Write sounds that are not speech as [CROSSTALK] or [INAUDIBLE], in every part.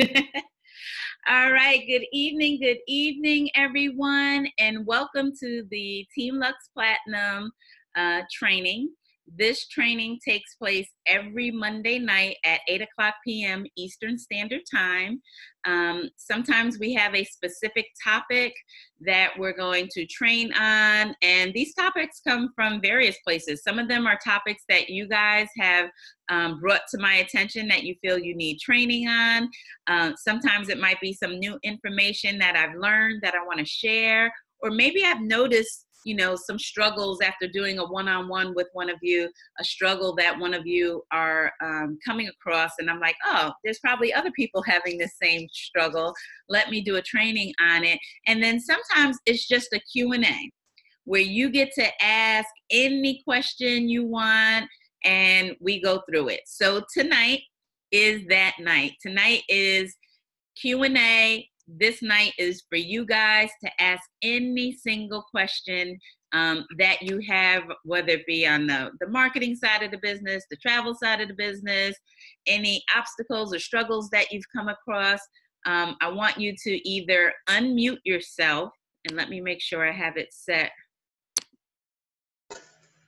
[LAUGHS] All right, good evening, good evening, everyone, and welcome to the Team Lux Platinum uh, training. This training takes place every Monday night at 8 o'clock p.m. Eastern Standard Time. Um, sometimes we have a specific topic that we're going to train on, and these topics come from various places. Some of them are topics that you guys have um, brought to my attention that you feel you need training on. Um, sometimes it might be some new information that I've learned that I want to share, or maybe I've noticed you know some struggles after doing a one-on-one with one of you a struggle that one of you are um, coming across and i'm like oh there's probably other people having the same struggle. Let me do a training on it. And then sometimes it's just a q&a where you get to ask any question you want and we go through it. So tonight is that night. Tonight is q&a this night is for you guys to ask any single question um, that you have, whether it be on the, the marketing side of the business, the travel side of the business, any obstacles or struggles that you've come across. Um, I want you to either unmute yourself, and let me make sure I have it set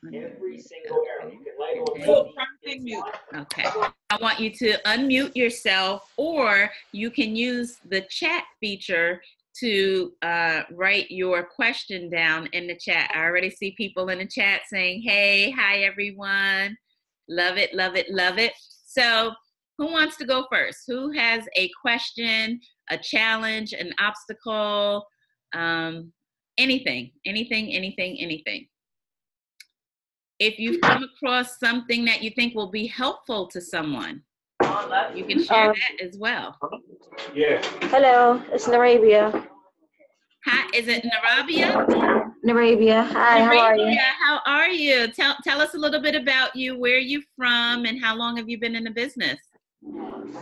Every single. Okay. I want you to unmute yourself, or you can use the chat feature to uh, write your question down in the chat. I already see people in the chat saying, hey, hi, everyone. Love it, love it, love it. So, who wants to go first? Who has a question, a challenge, an obstacle, um, anything, anything, anything, anything? If you've come across something that you think will be helpful to someone, you can share um, that as well. Yeah. Hello, it's Narabia. Hi, is it Narabia? Narabia. Hi, Narabia, how are you? How are you? Tell tell us a little bit about you. Where are you from, and how long have you been in the business?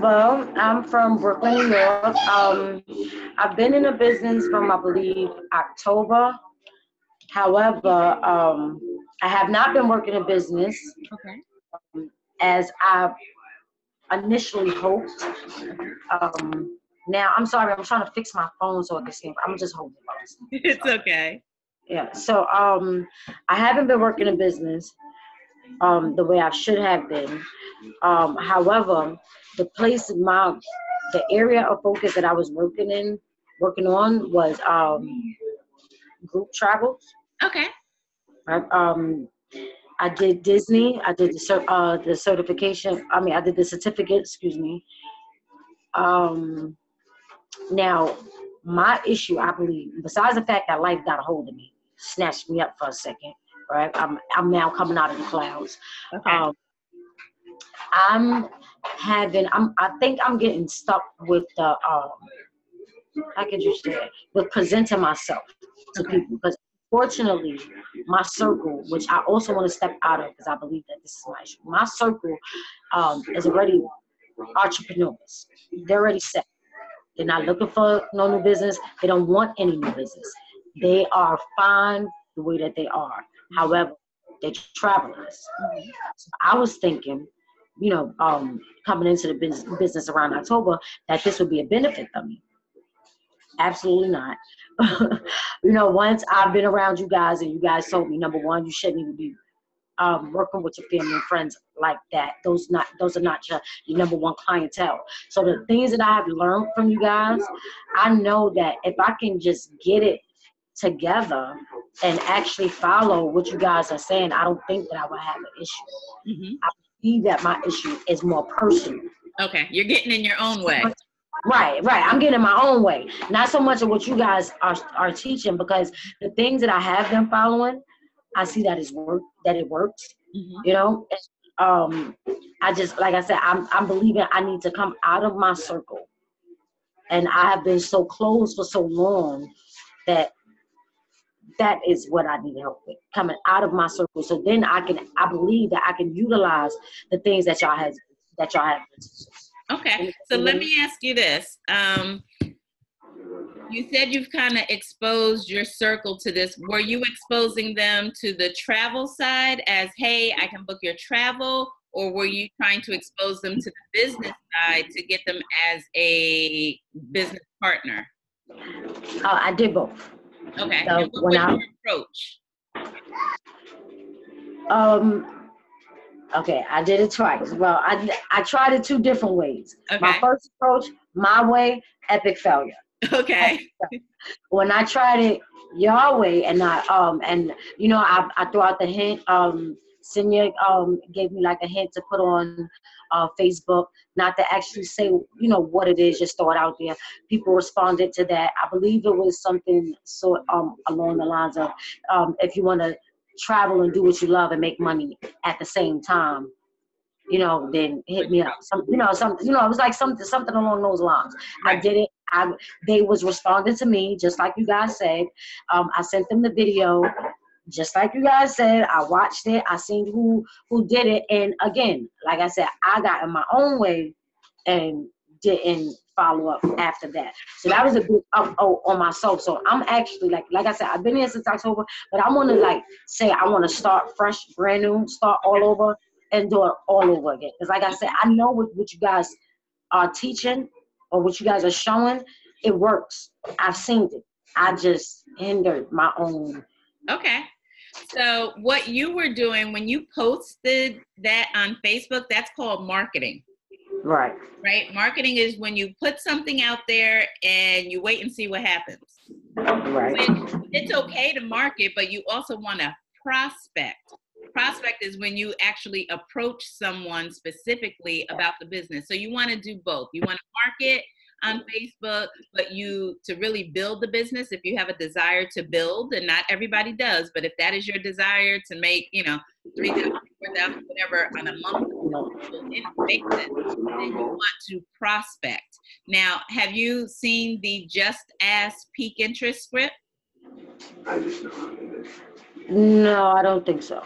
Well, I'm from Brooklyn, New York. Um, I've been in the business from I believe October. However, um, I have not been working in business okay. um, as I initially hoped. Um, now, I'm sorry, I'm trying to fix my phone so I can see. I'm just holding it. [LAUGHS] It's okay. Yeah. So um, I haven't been working in business um, the way I should have been. Um, however, the place, my the area of focus that I was working in, working on was um, group travels. Okay. I, um, I did Disney. I did the cert, uh, the certification. I mean, I did the certificate. Excuse me. Um, now, my issue, I believe, besides the fact that life got a hold of me, snatched me up for a second. Right, I'm I'm now coming out of the clouds. Okay. Um, I'm having. I'm. I think I'm getting stuck with the. Um, how could you say? With presenting myself to okay. people because Fortunately, my circle, which I also want to step out of because I believe that this is my issue, my circle um, is already entrepreneurs. They're already set. They're not looking for no new business. They don't want any new business. They are fine the way that they are. However, they're travelers. So I was thinking, you know, um, coming into the business, business around October, that this would be a benefit for me. Absolutely not. [LAUGHS] you know, once I've been around you guys and you guys told me, number one, you shouldn't even be um, working with your family and friends like that. Those not those are not your, your number one clientele. So the things that I have learned from you guys, I know that if I can just get it together and actually follow what you guys are saying, I don't think that I will have an issue. Mm-hmm. I see that my issue is more personal. Okay, you're getting in your own way. [LAUGHS] Right, right. I'm getting my own way. Not so much of what you guys are are teaching because the things that I have been following, I see that is work that it works. Mm-hmm. You know, um, I just like I said, I'm I'm believing I need to come out of my circle, and I have been so close for so long that that is what I need help with coming out of my circle. So then I can I believe that I can utilize the things that y'all has that y'all have. Okay, so let me ask you this. Um, you said you've kind of exposed your circle to this. Were you exposing them to the travel side as, hey, I can book your travel? or were you trying to expose them to the business side to get them as a business partner? Uh, I did both. Okay. So what when was I- your approach? Um, okay, I did it twice. Well, I I tried it two different ways. Okay. My first approach, my way, epic failure. Okay. When I tried it your way, and I um and you know I I threw out the hint. Um, Senior um gave me like a hint to put on uh Facebook, not to actually say you know what it is, just throw it out there. People responded to that. I believe it was something so um along the lines of um if you want to travel and do what you love and make money at the same time you know then hit me up. Some you know something you know it was like something something along those lines. I did it i they was responding to me just like you guys said. Um i sent them the video. Just like you guys said i watched it. I seen who who did it. And again like i said i got in my own way and didn't follow up after that. So that was a big up oh, on myself. So I'm actually like like I said, I've been here since October, but I want to like say I want to start fresh, brand new, start all over and do it all over again. Because like I said, I know what, what you guys are teaching or what you guys are showing, it works. I've seen it. I just hindered my own. Okay. So what you were doing when you posted that on Facebook, that's called marketing, Right. right? Marketing is when you put something out there and you wait and see what happens. Right. Which it's okay to market, but you also want to prospect. Prospect is when you actually approach someone specifically about the business. So you want to do both. You want to market on Facebook, but you to really build the business if you have a desire to build, and not everybody does, but if that is your desire to make, you know, 3,000, 4,000, whatever on a monthly basis, then you want to prospect. Now, have you seen the Just Ask Peak Interest script? No, I don't think so.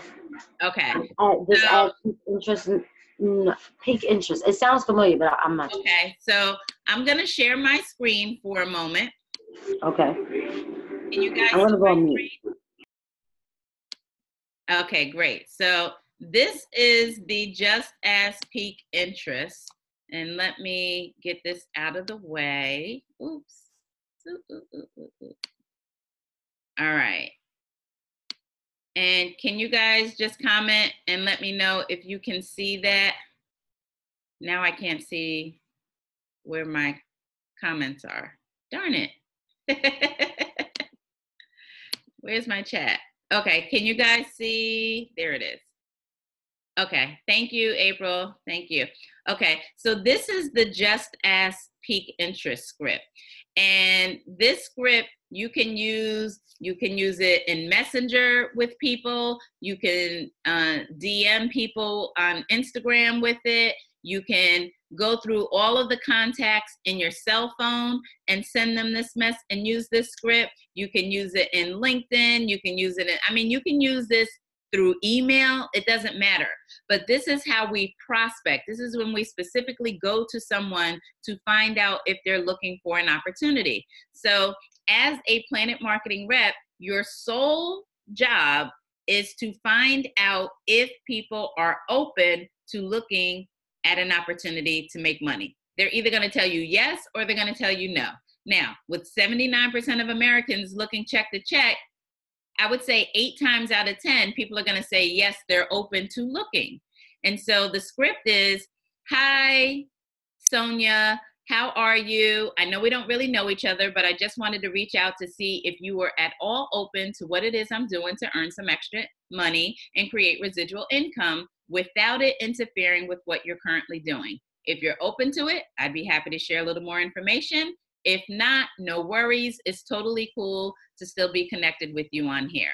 Okay. Uh, this uh, peak interest, no, peak interest. It sounds familiar, but I- I'm not. Okay. So I'm going to share my screen for a moment. Okay. Can you guys I'm gonna go mute. Okay, great. So this is the Just as Peak Interest. And let me get this out of the way. Oops. Ooh, ooh, ooh. All right. And can you guys just comment and let me know if you can see that? Now I can't see where my comments are. Darn it. [LAUGHS] Where's my chat? Okay, can you guys see? There it is. Okay, thank you, April. Thank you. Okay, so this is the Just Ask Peak Interest script. And this script you can use you can use it in messenger with people you can uh, dm people on instagram with it you can go through all of the contacts in your cell phone and send them this mess and use this script you can use it in linkedin you can use it in i mean you can use this through email it doesn't matter but this is how we prospect. This is when we specifically go to someone to find out if they're looking for an opportunity. So as a planet marketing rep your sole job is to find out if people are open to looking at an opportunity to make money. They're either going to tell you yes or they're going to tell you no. Now with 79% of americans looking check to check I would say eight times out of 10, people are going to say, yes, they're open to looking. And so the script is Hi, Sonia, how are you? I know we don't really know each other, but I just wanted to reach out to see if you were at all open to what it is I'm doing to earn some extra money and create residual income without it interfering with what you're currently doing. If you're open to it, I'd be happy to share a little more information. If not, no worries. It's totally cool to still be connected with you on here.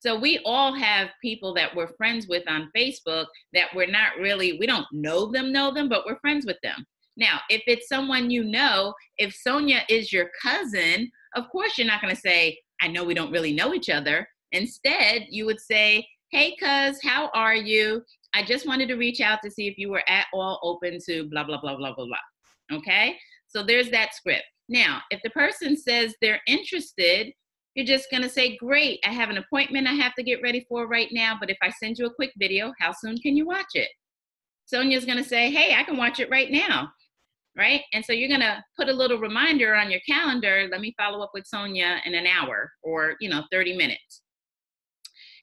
So we all have people that we're friends with on Facebook that we're not really, we don't know them, know them, but we're friends with them. Now, if it's someone you know, if Sonia is your cousin, of course you're not going to say, I know we don't really know each other. Instead, you would say, Hey, cuz, how are you? I just wanted to reach out to see if you were at all open to blah, blah, blah, blah, blah, blah. Okay? So there's that script. Now, if the person says they're interested, you're just going to say, Great, I have an appointment I have to get ready for right now, but if I send you a quick video, how soon can you watch it? Sonia's going to say, hey, I can watch it right now. Right. And so you're going to put a little reminder on your calendar. Let me follow up with Sonia in an hour or, you know, 30 minutes.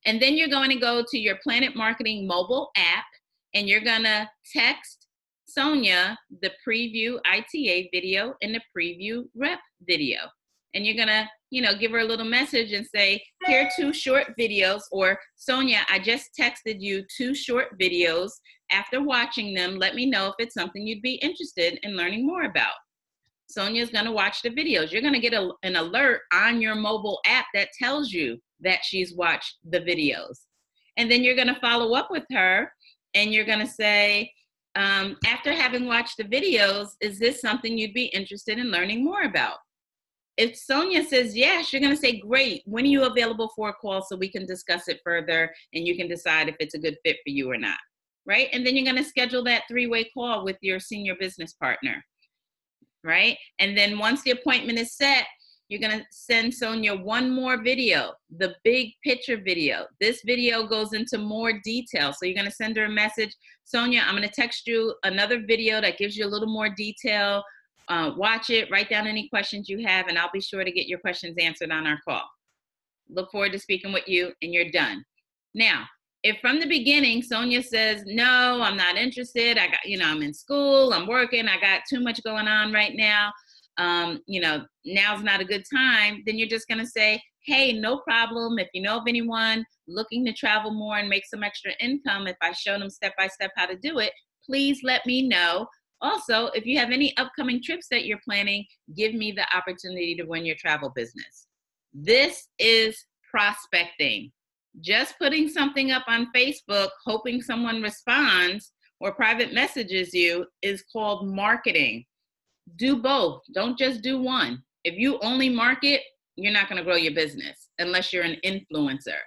And then you're going to go to your Planet Marketing mobile app and you're going to text Sonia the preview ITA video and the preview rep video. And you're to you know, give her a little message and say, here are two short videos, or Sonia, I just texted you two short videos. After watching them, let me know if it's something you'd be interested in learning more about. Sonia's gonna watch the videos. You're gonna get a, an alert on your mobile app that tells you that she's watched the videos. And then you're gonna follow up with her and you're gonna say, um, after having watched the videos, is this something you'd be interested in learning more about? if Sonia says yes, you're going to say, Great, when are you available for a call so we can discuss it further and you can decide if it's a good fit for you or not? Right? And then you're going to schedule that three way call with your senior business partner. Right? And then once the appointment is set, you're going to send Sonia one more video, the big picture video. This video goes into more detail. So you're going to send her a message Sonia, I'm going to text you another video that gives you a little more detail uh, watch it, write down any questions you have, and I'll be sure to get your questions answered on our call. Look forward to speaking with you, and you're done. Now, if from the beginning Sonia says, No, I'm not interested, I got, you know, I'm in school, I'm working, I got too much going on right now, um, you know, now's not a good time, then you're just gonna say, Hey, no problem. If you know of anyone looking to travel more and make some extra income, if I show them step by step how to do it, please let me know. Also, if you have any upcoming trips that you're planning, give me the opportunity to win your travel business. This is prospecting. Just putting something up on Facebook, hoping someone responds or private messages you, is called marketing. Do both, don't just do one. If you only market, you're not going to grow your business unless you're an influencer.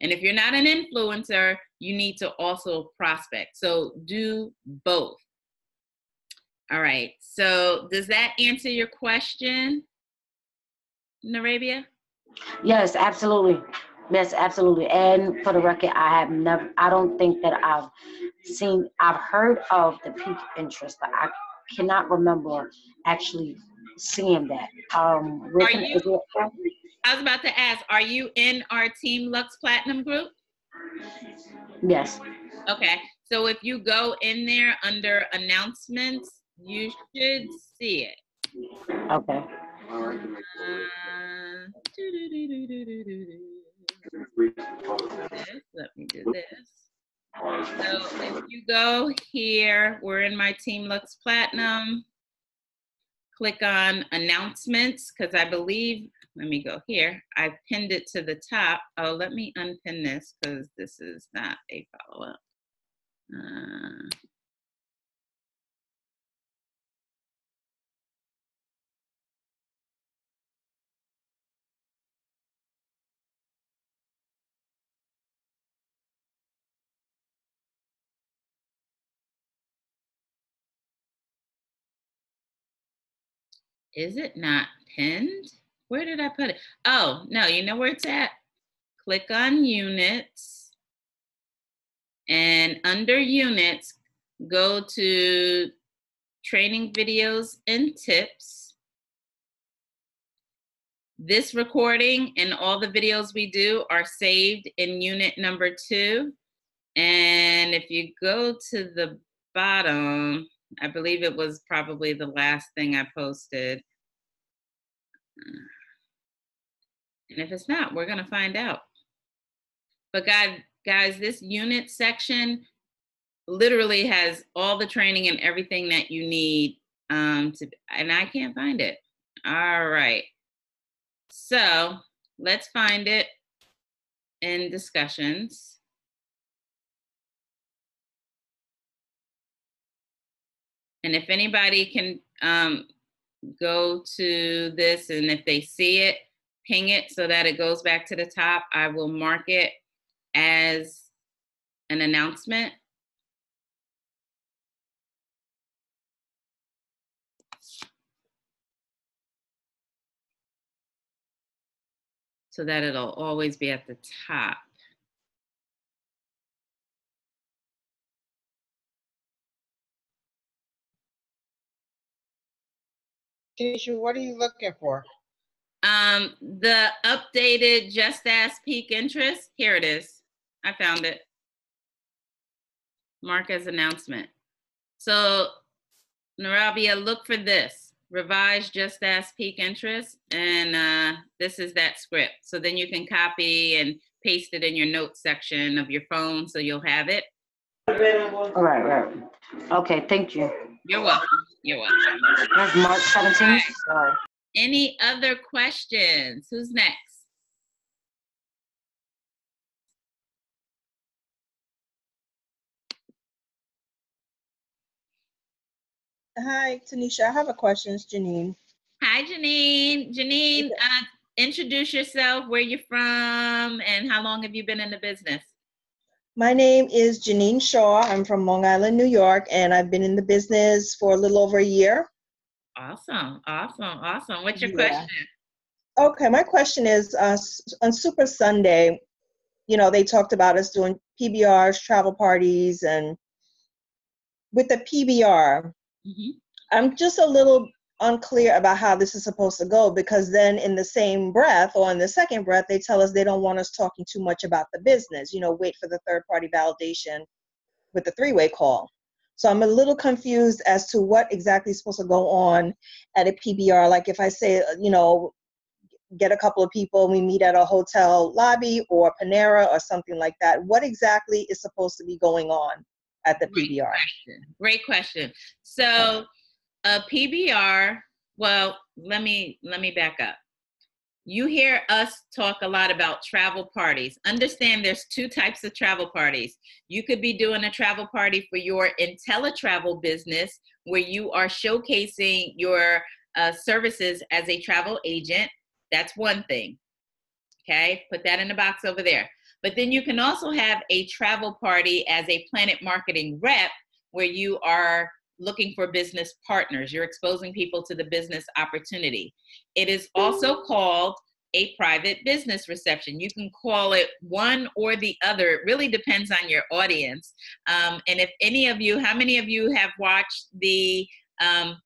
And if you're not an influencer, you need to also prospect. So do both. All right. So does that answer your question, Narabia? Yes, absolutely. Yes, absolutely. And for the record, I have never, I don't think that I've seen, I've heard of the peak interest, but I cannot remember actually seeing that. Um, are you, I was about to ask, are you in our Team Lux Platinum group? Yes. Okay. So if you go in there under announcements, you should see it. Okay. Uh, go here, we're in my Team Lux Platinum. Click on announcements because I believe, let me go here. I pinned it to the top. Oh, let me unpin this because this is not a follow up. Uh, Is it not pinned? Where did I put it? Oh, no, you know where it's at? Click on units. And under units, go to training videos and tips. This recording and all the videos we do are saved in unit number two. And if you go to the bottom, I believe it was probably the last thing I posted. And if it's not, we're going to find out. But God, guys, this unit section literally has all the training and everything that you need um, to, and I can't find it. All right. So let's find it in discussions. And if anybody can um, go to this and if they see it, ping it so that it goes back to the top, I will mark it as an announcement. So that it'll always be at the top. Keisha, what are you looking for? Um, the updated Just Ask Peak Interest. Here it is. I found it. Mark as announcement. So, Narabia, look for this. Revised Just Ask Peak Interest. And uh, this is that script. So then you can copy and paste it in your notes section of your phone so you'll have it. All right, right. Okay, thank you. You're welcome. You're welcome. That's March 17th. Right. Sorry. Any other questions? Who's next? Hi, Tanisha. I have a question. It's Janine. Hi, Janine. Janine, uh, introduce yourself, where you're from, and how long have you been in the business? My name is Janine Shaw. I'm from Long Island, New York, and I've been in the business for a little over a year. Awesome, awesome, awesome. What's your Yeah. question? Okay, my question is uh, on Super Sunday, you know, they talked about us doing PBRs, travel parties, and with the PBR, Mhm. I'm just a little unclear about how this is supposed to go because then in the same breath or in the second breath they tell us they don't want us talking too much about the business you know wait for the third party validation with the three way call so i'm a little confused as to what exactly is supposed to go on at a pbr like if i say uh, you know get a couple of people we meet at a hotel lobby or panera or something like that what exactly is supposed to be going on at the Great pbr question. Great question. So, a PBR. Well, let me let me back up. You hear us talk a lot about travel parties. Understand there's two types of travel parties. You could be doing a travel party for your InteleTravel business where you are showcasing your uh, services as a travel agent. That's one thing. Okay, put that in the box over there. But then you can also have a travel party as a Planet Marketing rep where you are looking for business partners. You're exposing people to the business opportunity. It is also called a private business reception. You can call it one or the other. It really depends on your audience. Um, and if any of you, how many of you have watched the um,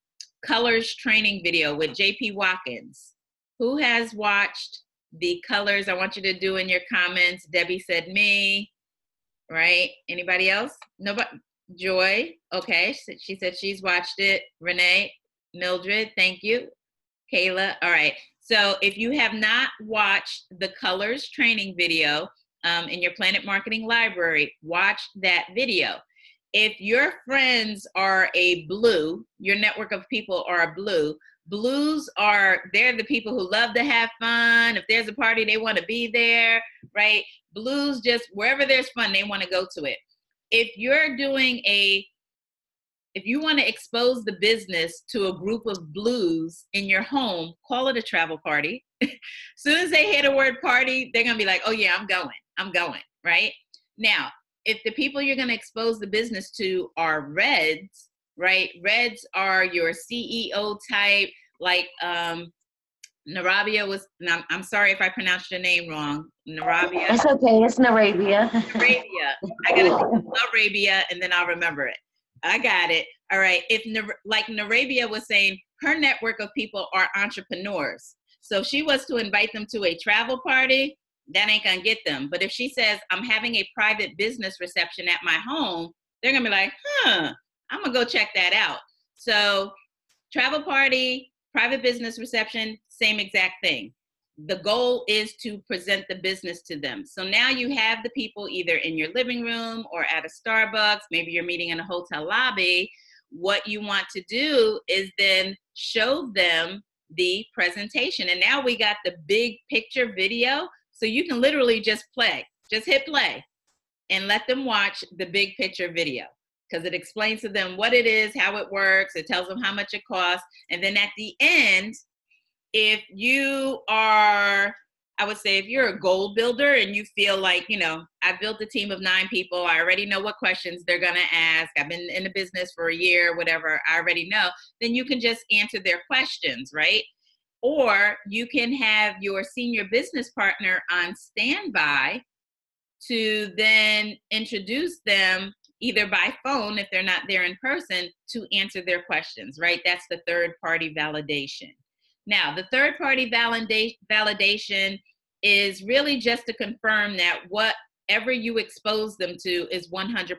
colors training video with JP Watkins? Who has watched the colors? I want you to do in your comments. Debbie said me, right? Anybody else? Nobody. Joy, okay. She said she's watched it. Renee, Mildred, thank you. Kayla, all right. So if you have not watched the colors training video um, in your Planet Marketing library, watch that video. If your friends are a blue, your network of people are a blue, blues are they're the people who love to have fun. If there's a party, they want to be there, right? Blues just wherever there's fun, they want to go to it. If you're doing a if you want to expose the business to a group of blues in your home, call it a travel party. as [LAUGHS] soon as they hear the word party, they're going to be like, oh, yeah, I'm going. I'm going. Right? Now, if the people you're going to expose the business to are reds, right? Reds are your CEO type, like um, Narabia was, and I'm, I'm sorry if I pronounced your name wrong. Narabia. It's okay. It's Narabia. Arabia. I gotta think of Arabia and then I'll remember it. I got it. All right. If like Narabia was saying, her network of people are entrepreneurs. So if she was to invite them to a travel party, that ain't gonna get them. But if she says, I'm having a private business reception at my home, they're gonna be like, huh, I'm gonna go check that out. So travel party, private business reception, same exact thing. The goal is to present the business to them. So now you have the people either in your living room or at a Starbucks, maybe you're meeting in a hotel lobby. What you want to do is then show them the presentation. And now we got the big picture video. So you can literally just play, just hit play and let them watch the big picture video because it explains to them what it is, how it works, it tells them how much it costs. And then at the end, if you are I would say if you're a goal builder and you feel like, you know, I've built a team of nine people, I already know what questions they're going to ask. I've been in the business for a year, whatever, I already know, then you can just answer their questions, right? Or you can have your senior business partner on standby to then introduce them either by phone if they're not there in person to answer their questions, right? That's the third party validation. Now, the third party valida- validation is really just to confirm that whatever you expose them to is 100%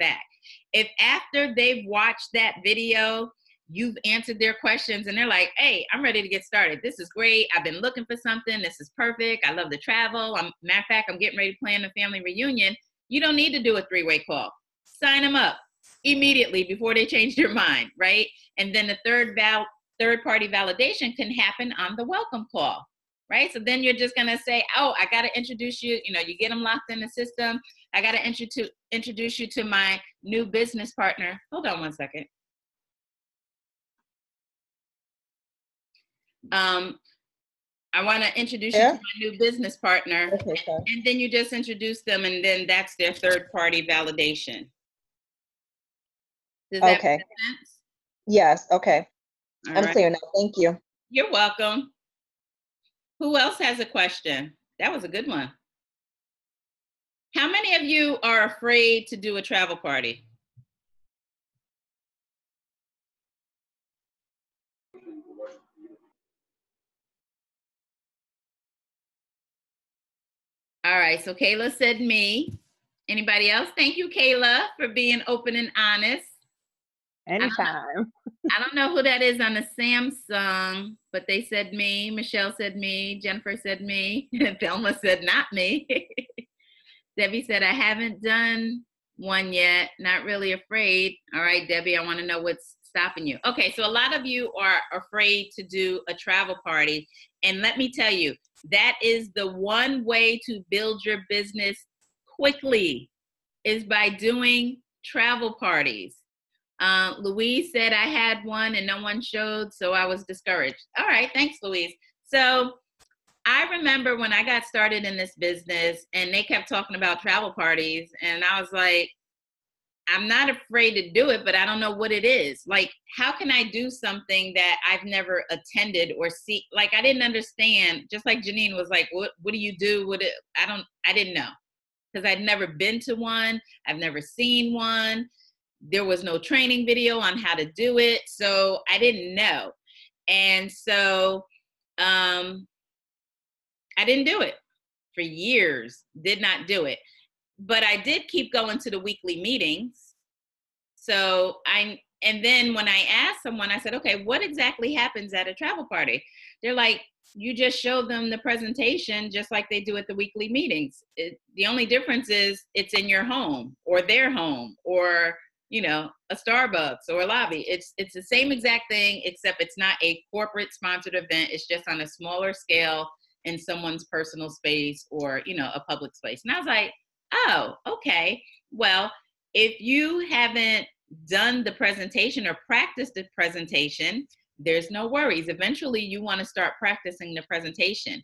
fact. If after they've watched that video, you've answered their questions and they're like, hey, I'm ready to get started. This is great. I've been looking for something. This is perfect. I love to travel. I'm, matter of fact, I'm getting ready to plan a family reunion. You don't need to do a three way call. Sign them up immediately before they change their mind, right? And then the third val- third party validation can happen on the welcome call, right? So then you're just gonna say, oh, I gotta introduce you, you know, you get them locked in the system. I gotta intro- introduce you to my new business partner. Hold on one second. Um, I want to introduce Yeah. you to my new business partner, Okay, and then you just introduce them, and then that's their third party validation. Does that Okay. make sense? Yes, okay. All I'm right. clear now. Thank you. You're welcome. Who else has a question? That was a good one. How many of you are afraid to do a travel party? All right, so Kayla said me. Anybody else? Thank you, Kayla, for being open and honest. Anytime. [LAUGHS] I don't know who that is on the Samsung, but they said me. Michelle said me. Jennifer said me. [LAUGHS] Thelma said not me. [LAUGHS] Debbie said I haven't done one yet. Not really afraid. All right, Debbie, I want to know what's stopping you. Okay, so a lot of you are afraid to do a travel party. And let me tell you, that is the one way to build your business quickly is by doing travel parties. Uh, Louise said I had one and no one showed, so I was discouraged. All right, thanks, Louise. So I remember when I got started in this business and they kept talking about travel parties, and I was like, I'm not afraid to do it, but I don't know what it is. Like, how can I do something that I've never attended or see? Like, I didn't understand. Just like Janine was like, "What? What do you do? What? It, I don't. I didn't know because I'd never been to one. I've never seen one. There was no training video on how to do it, so I didn't know. And so, um, I didn't do it for years. Did not do it but I did keep going to the weekly meetings. So I, and then when I asked someone, I said, okay, what exactly happens at a travel party? They're like, you just show them the presentation just like they do at the weekly meetings. It, the only difference is it's in your home or their home or, you know, a Starbucks or a lobby. It's it's the same exact thing except it's not a corporate sponsored event. It's just on a smaller scale in someone's personal space or, you know, a public space. And I was like, oh, okay. Well, if you haven't done the presentation or practiced the presentation, there's no worries. Eventually, you want to start practicing the presentation.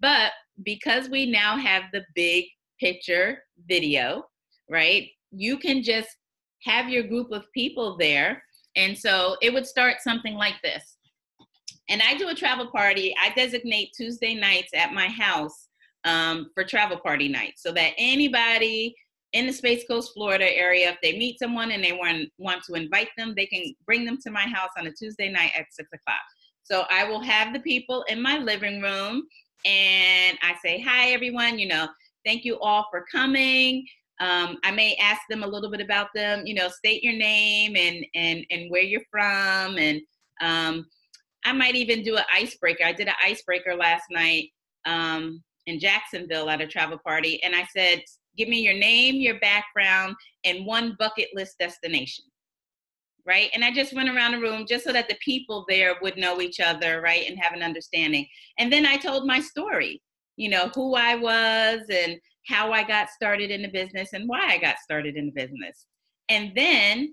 But because we now have the big picture video, right, you can just have your group of people there. And so it would start something like this. And I do a travel party, I designate Tuesday nights at my house um, for travel party night so that anybody in the Space Coast, Florida area, if they meet someone and they want, want to invite them, they can bring them to my house on a Tuesday night at six o'clock. So I will have the people in my living room and I say, Hi, everyone, you know, thank you all for coming. Um, I may ask them a little bit about them, you know, state your name and and and where you're from, and um, I might even do an icebreaker. I did an icebreaker last night um, in Jacksonville at a travel party, and I said, give me your name, your background, and one bucket list destination. Right. And I just went around the room just so that the people there would know each other, right, and have an understanding. And then I told my story, you know, who I was and how I got started in the business and why I got started in the business. And then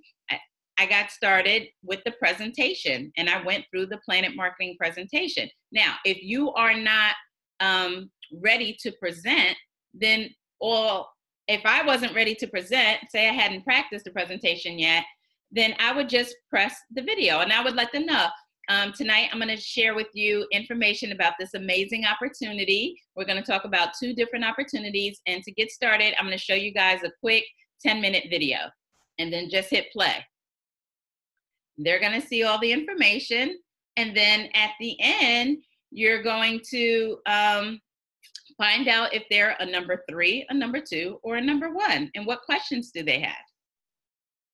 I got started with the presentation and I went through the Planet Marketing presentation. Now, if you are not um, ready to present, then or if I wasn't ready to present, say I hadn't practiced the presentation yet, then I would just press the video and I would let them know. Um, tonight, I'm going to share with you information about this amazing opportunity. We're going to talk about two different opportunities. And to get started, I'm going to show you guys a quick 10 minute video. and then just hit play. They're going to see all the information. And then at the end, you're going to um, find out if they're a number three, a number two, or a number one, and what questions do they have,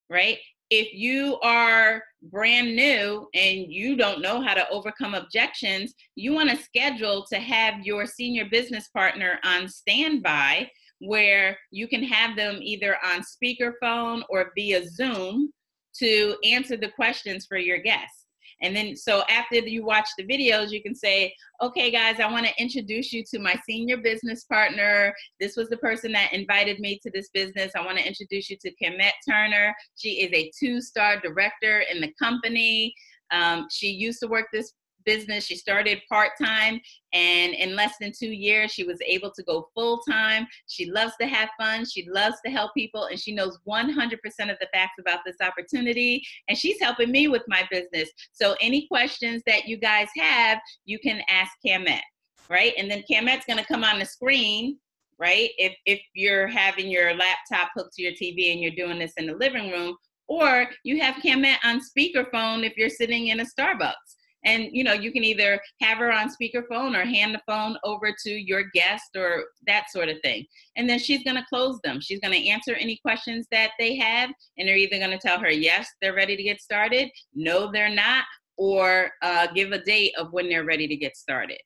right? If you are brand new and you don't know how to overcome objections, you want to schedule to have your senior business partner on standby where you can have them either on speakerphone or via Zoom to answer the questions for your guests. And then, so after you watch the videos, you can say, okay, guys, I want to introduce you to my senior business partner. This was the person that invited me to this business. I want to introduce you to Kimette Turner. She is a two star director in the company. Um, she used to work this business. She started part time, and in less than two years, she was able to go full time. She loves to have fun. She loves to help people, and she knows 100% of the facts about this opportunity. And she's helping me with my business. So, any questions that you guys have, you can ask Camet, right? And then Camet's going to come on the screen right? If if you're having your laptop hooked to your TV and you're doing this in the living room, or you have Camet on speakerphone if you're sitting in a Starbucks and you know you can either have her on speakerphone or hand the phone over to your guest or that sort of thing. And then she's going to close them. She's going to answer any questions that they have and they're either going to tell her yes they're ready to get started no they're not or uh, give a date of when they're ready to get started.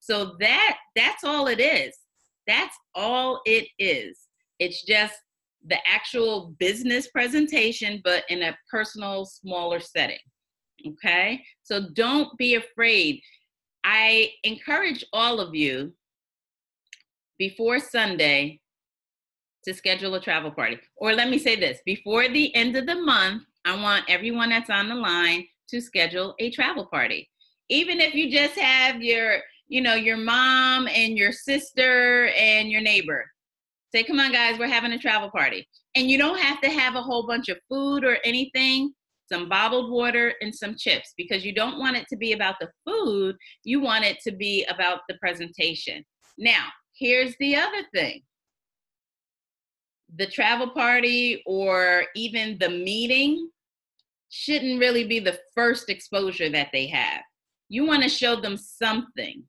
So that that's all it is. That's all it is. It's just the actual business presentation but in a personal smaller setting Okay, so don't be afraid. I encourage all of you before Sunday to schedule a travel party. Or let me say this before the end of the month, I want everyone that's on the line to schedule a travel party. Even if you just have your, you know, your mom and your sister and your neighbor. Say, come on, guys, we're having a travel party. And you don't have to have a whole bunch of food or anything some bottled water, and some chips because you don't want it to be about the food. You want it to be about the presentation. Now, here's the other thing the travel party or even the meeting shouldn't really be the first exposure that they have. You want to show them something,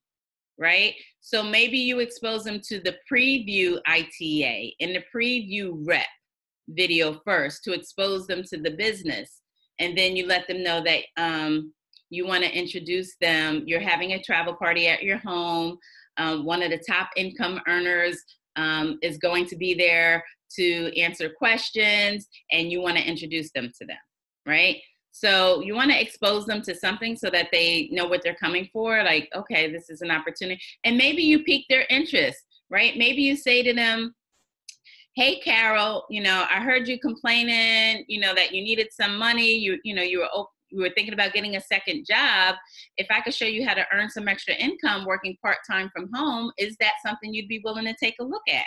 right? So maybe you expose them to the preview ITA and the preview rep video first to expose them to the business and then you let them know that um, you want to introduce them. You're having a travel party at your home. Um, one of the top income earners um, is going to be there to answer questions, and you want to introduce them to them, right? So you want to expose them to something so that they know what they're coming for. Like, okay, this is an opportunity, and maybe you pique their interest, right? Maybe you say to them, hey carol you know i heard you complaining you know that you needed some money. You you know you were you were thinking about getting a second job. If i could show you how to earn some extra income working part-time from home is that something you'd be willing to take a look at?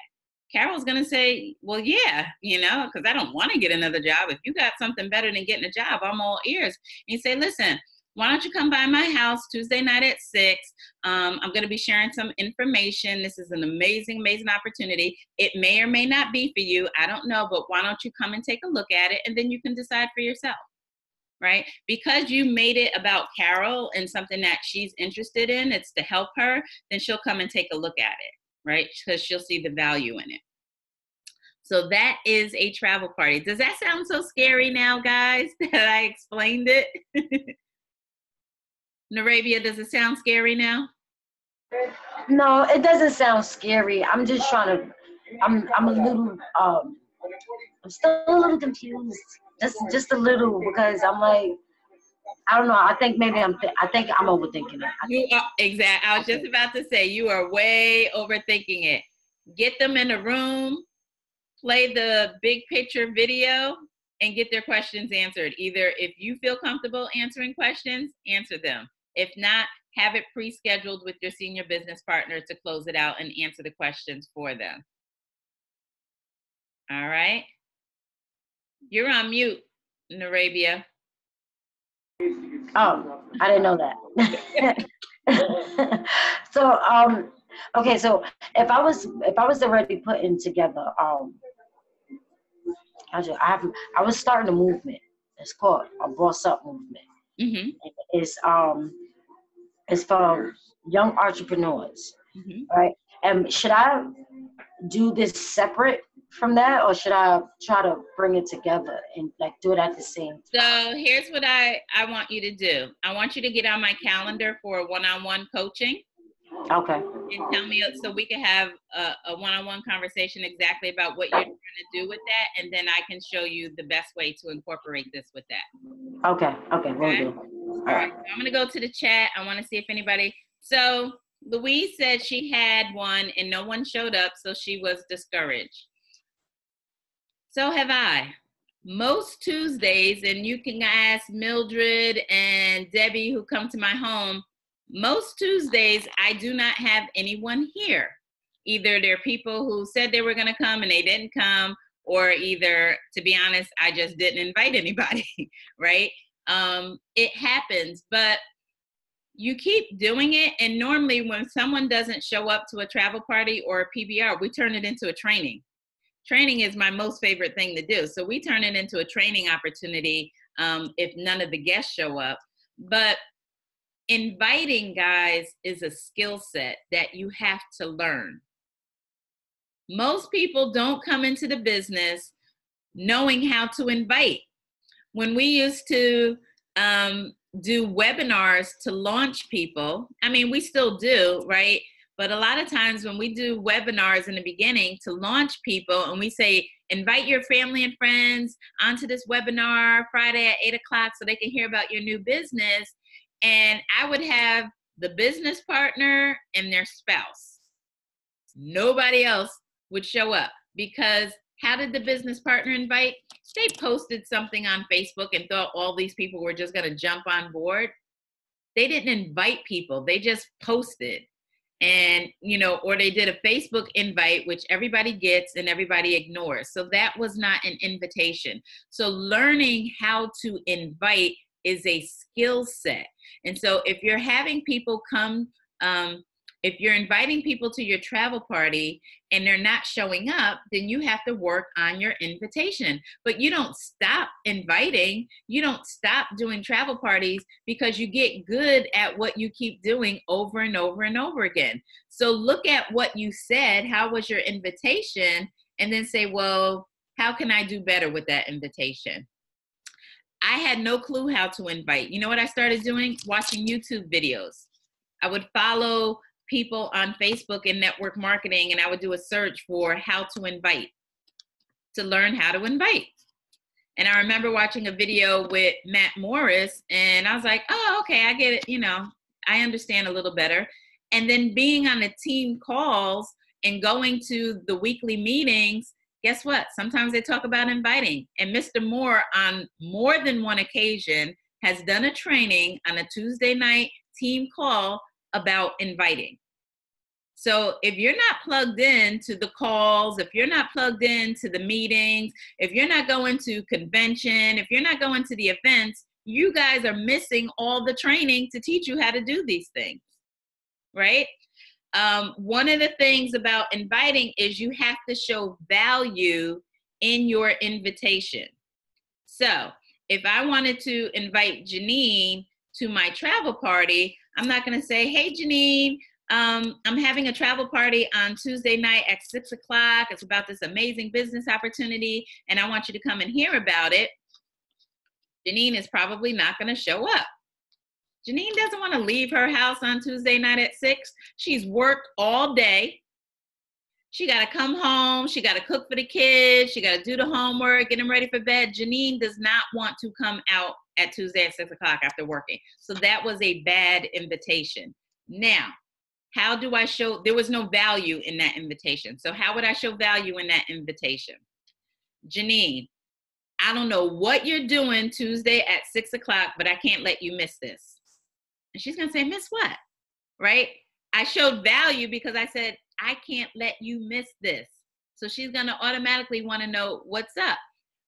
Carol's going to say well yeah you know because i don't want to get another job. If you got something better than getting a job i'm all ears. And you say listen why don't you come by my house Tuesday night at six? Um, I'm going to be sharing some information. This is an amazing, amazing opportunity. It may or may not be for you. I don't know, but why don't you come and take a look at it and then you can decide for yourself, right? Because you made it about Carol and something that she's interested in, it's to help her, then she'll come and take a look at it, right? Because she'll see the value in it. So that is a travel party. Does that sound so scary now, guys, [LAUGHS] that I explained it? [LAUGHS] Narabia, does it sound scary now? No, it doesn't sound scary. I'm just trying to. I'm I'm a little um. I'm still a little confused. Just just a little because I'm like. I don't know. I think maybe I'm. Th- I think I'm overthinking it. You are exact. I was just about to say you are way overthinking it. Get them in a room, play the big picture video, and get their questions answered. Either if you feel comfortable answering questions, answer them. If not, have it pre-scheduled with your senior business partner to close it out and answer the questions for them. All right. You're on mute, Narabia. Oh, I didn't know that. [LAUGHS] so, um, okay, so if I was if I was already putting together um I just I have I was starting a movement. It's called a Boss Up movement. hmm It's um it's for young entrepreneurs, hmm right? And should I do this separate from that, or should I try to bring it together and like do it at the same? So here's what I, I want you to do. I want you to get on my calendar for one-on-one coaching Okay. and tell me so we can have a, a one-on-one conversation exactly about what you're trying to do with that, and then I can show you the best way to incorporate this with that. Okay. Okay. We'll do. All right, so I'm gonna go to the chat. I want to see if anybody. So Louise said she had one and no one showed up, so she was discouraged. So have I. Most Tuesdays, and you can ask Mildred and Debbie who come to my home. Most Tuesdays, I do not have anyone here. Either there are people who said they were going to come and they didn't come, or either, to be honest, I just didn't invite anybody, [LAUGHS] right? Um, it happens, but you keep doing it. And normally, when someone doesn't show up to a travel party or a PBR, we turn it into a training. Training is my most favorite thing to do. So we turn it into a training opportunity um, if none of the guests show up. But inviting guys is a skill set that you have to learn. Most people don't come into the business knowing how to invite. When we used to um, do webinars to launch people, I mean, we still do, right? But a lot of times when we do webinars in the beginning to launch people and we say, invite your family and friends onto this webinar Friday at eight o'clock so they can hear about your new business. And I would have the business partner and their spouse. Nobody else would show up because how did the business partner invite? They posted something on Facebook and thought all these people were just going to jump on board. They didn't invite people, they just posted. And, you know, or they did a Facebook invite, which everybody gets and everybody ignores. So that was not an invitation. So learning how to invite is a skill set. And so if you're having people come, um, if you're inviting people to your travel party and they're not showing up, then you have to work on your invitation. But you don't stop inviting, you don't stop doing travel parties because you get good at what you keep doing over and over and over again. So look at what you said, how was your invitation, and then say, well, how can I do better with that invitation? I had no clue how to invite. You know what I started doing? Watching YouTube videos. I would follow people on Facebook in network marketing and I would do a search for how to invite to learn how to invite. And I remember watching a video with Matt Morris and I was like, oh, okay, I get it. You know, I understand a little better. And then being on the team calls and going to the weekly meetings, guess what? Sometimes they talk about inviting. And Mr. Moore, on more than one occasion, has done a training on a Tuesday night team call about inviting. So if you're not plugged in to the calls, if you're not plugged in to the meetings, if you're not going to convention, if you're not going to the events, you guys are missing all the training to teach you how to do these things, right? Um, one of the things about inviting is you have to show value in your invitation. So if I wanted to invite Janine to my travel party, I'm not going to say, hey, Janine, um, I'm having a travel party on Tuesday night at six o'clock. It's about this amazing business opportunity, and I want you to come and hear about it. Janine is probably not going to show up. Janine doesn't want to leave her house on Tuesday night at six. She's worked all day. She got to come home. She got to cook for the kids. She got to do the homework, get them ready for bed. Janine does not want to come out at Tuesday at six o'clock after working. So that was a bad invitation. Now, how do I show? There was no value in that invitation. So, how would I show value in that invitation? Janine, I don't know what you're doing Tuesday at six o'clock, but I can't let you miss this. And she's going to say, Miss what? Right? I showed value because I said, I can't let you miss this. So she's going to automatically want to know what's up.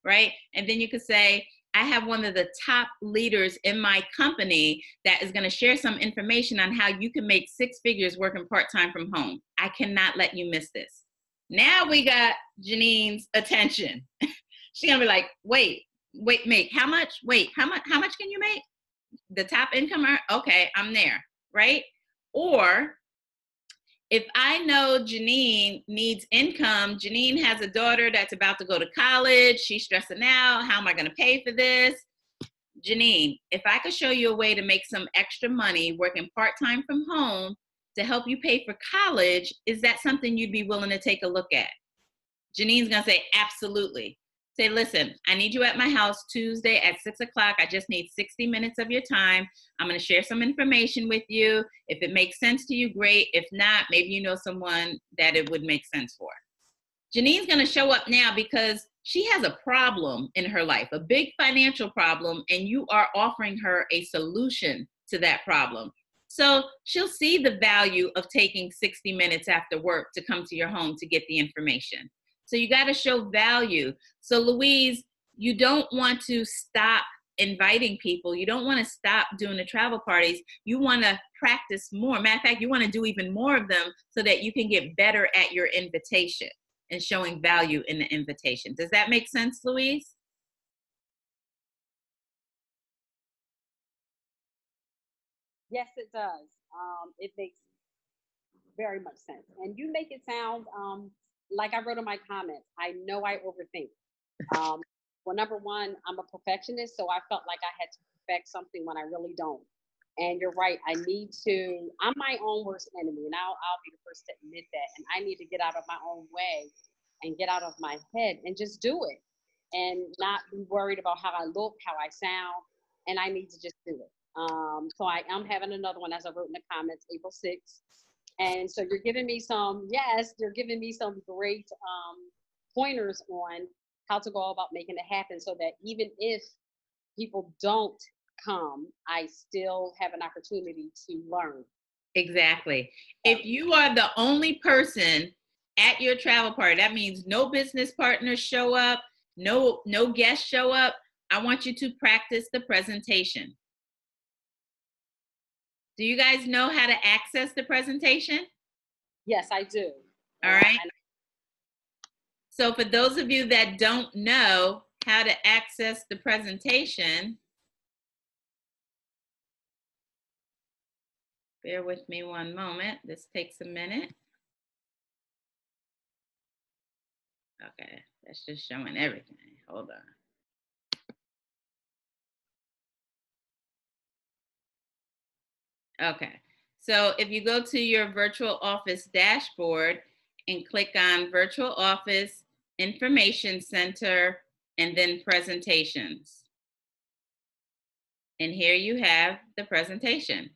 Right? And then you could say, I have one of the top leaders in my company that is going to share some information on how you can make six figures working part time from home. I cannot let you miss this. Now we got Janine's attention. [LAUGHS] She's gonna be like, wait, wait, make how much? Wait, how much? How much can you make? The top income? Okay, I'm there, right? Or if I know Janine needs income, Janine has a daughter that's about to go to college. She's stressing out. How am I going to pay for this? Janine, if I could show you a way to make some extra money working part time from home to help you pay for college, is that something you'd be willing to take a look at? Janine's going to say, absolutely. Say, listen, I need you at my house Tuesday at six o'clock. I just need 60 minutes of your time. I'm going to share some information with you. If it makes sense to you, great. If not, maybe you know someone that it would make sense for. Janine's going to show up now because she has a problem in her life, a big financial problem, and you are offering her a solution to that problem. So she'll see the value of taking 60 minutes after work to come to your home to get the information. So you got to show value. So, Louise, you don't want to stop inviting people. You don't want to stop doing the travel parties. You want to practice more. Matter of fact, you want to do even more of them so that you can get better at your invitation and showing value in the invitation. Does that make sense, Louise? Yes, it does. Um, it makes very much sense. And you make it sound um, like I wrote in my comments. I know I overthink. Um, well, number one, I'm a perfectionist, so I felt like I had to perfect something when I really don't. And you're right. I need to. I'm my own worst enemy, and I'll I'll be the first to admit that. And I need to get out of my own way and get out of my head and just do it, and not be worried about how I look, how I sound. And I need to just do it. Um, so I am having another one, as I wrote in the comments, April 6th. And so you're giving me some, yes, you're giving me some great um, pointers on how to go about making it happen so that even if people don't come, I still have an opportunity to learn. Exactly. If you are the only person at your travel party, that means no business partners show up, no no guests show up. I want you to practice the presentation. Do you guys know how to access the presentation? Yes, I do. All right. So for those of you that don't know how to access the presentation, bear with me one moment. This takes a minute. Okay, that's just showing everything. Hold on. Okay, so if you go to your virtual office dashboard and click on virtual office information center and then presentations. And here you have the presentation.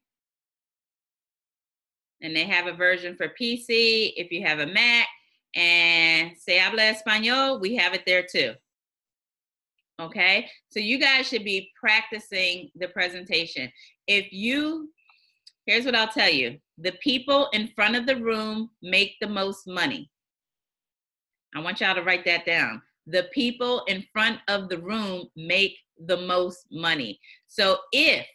And they have a version for PC if you have a Mac and se habla español, we have it there too. Okay, so you guys should be practicing the presentation. If you Here's what I'll tell you the people in front of the room make the most money. I want y'all to write that down. The people in front of the room make the most money. So if,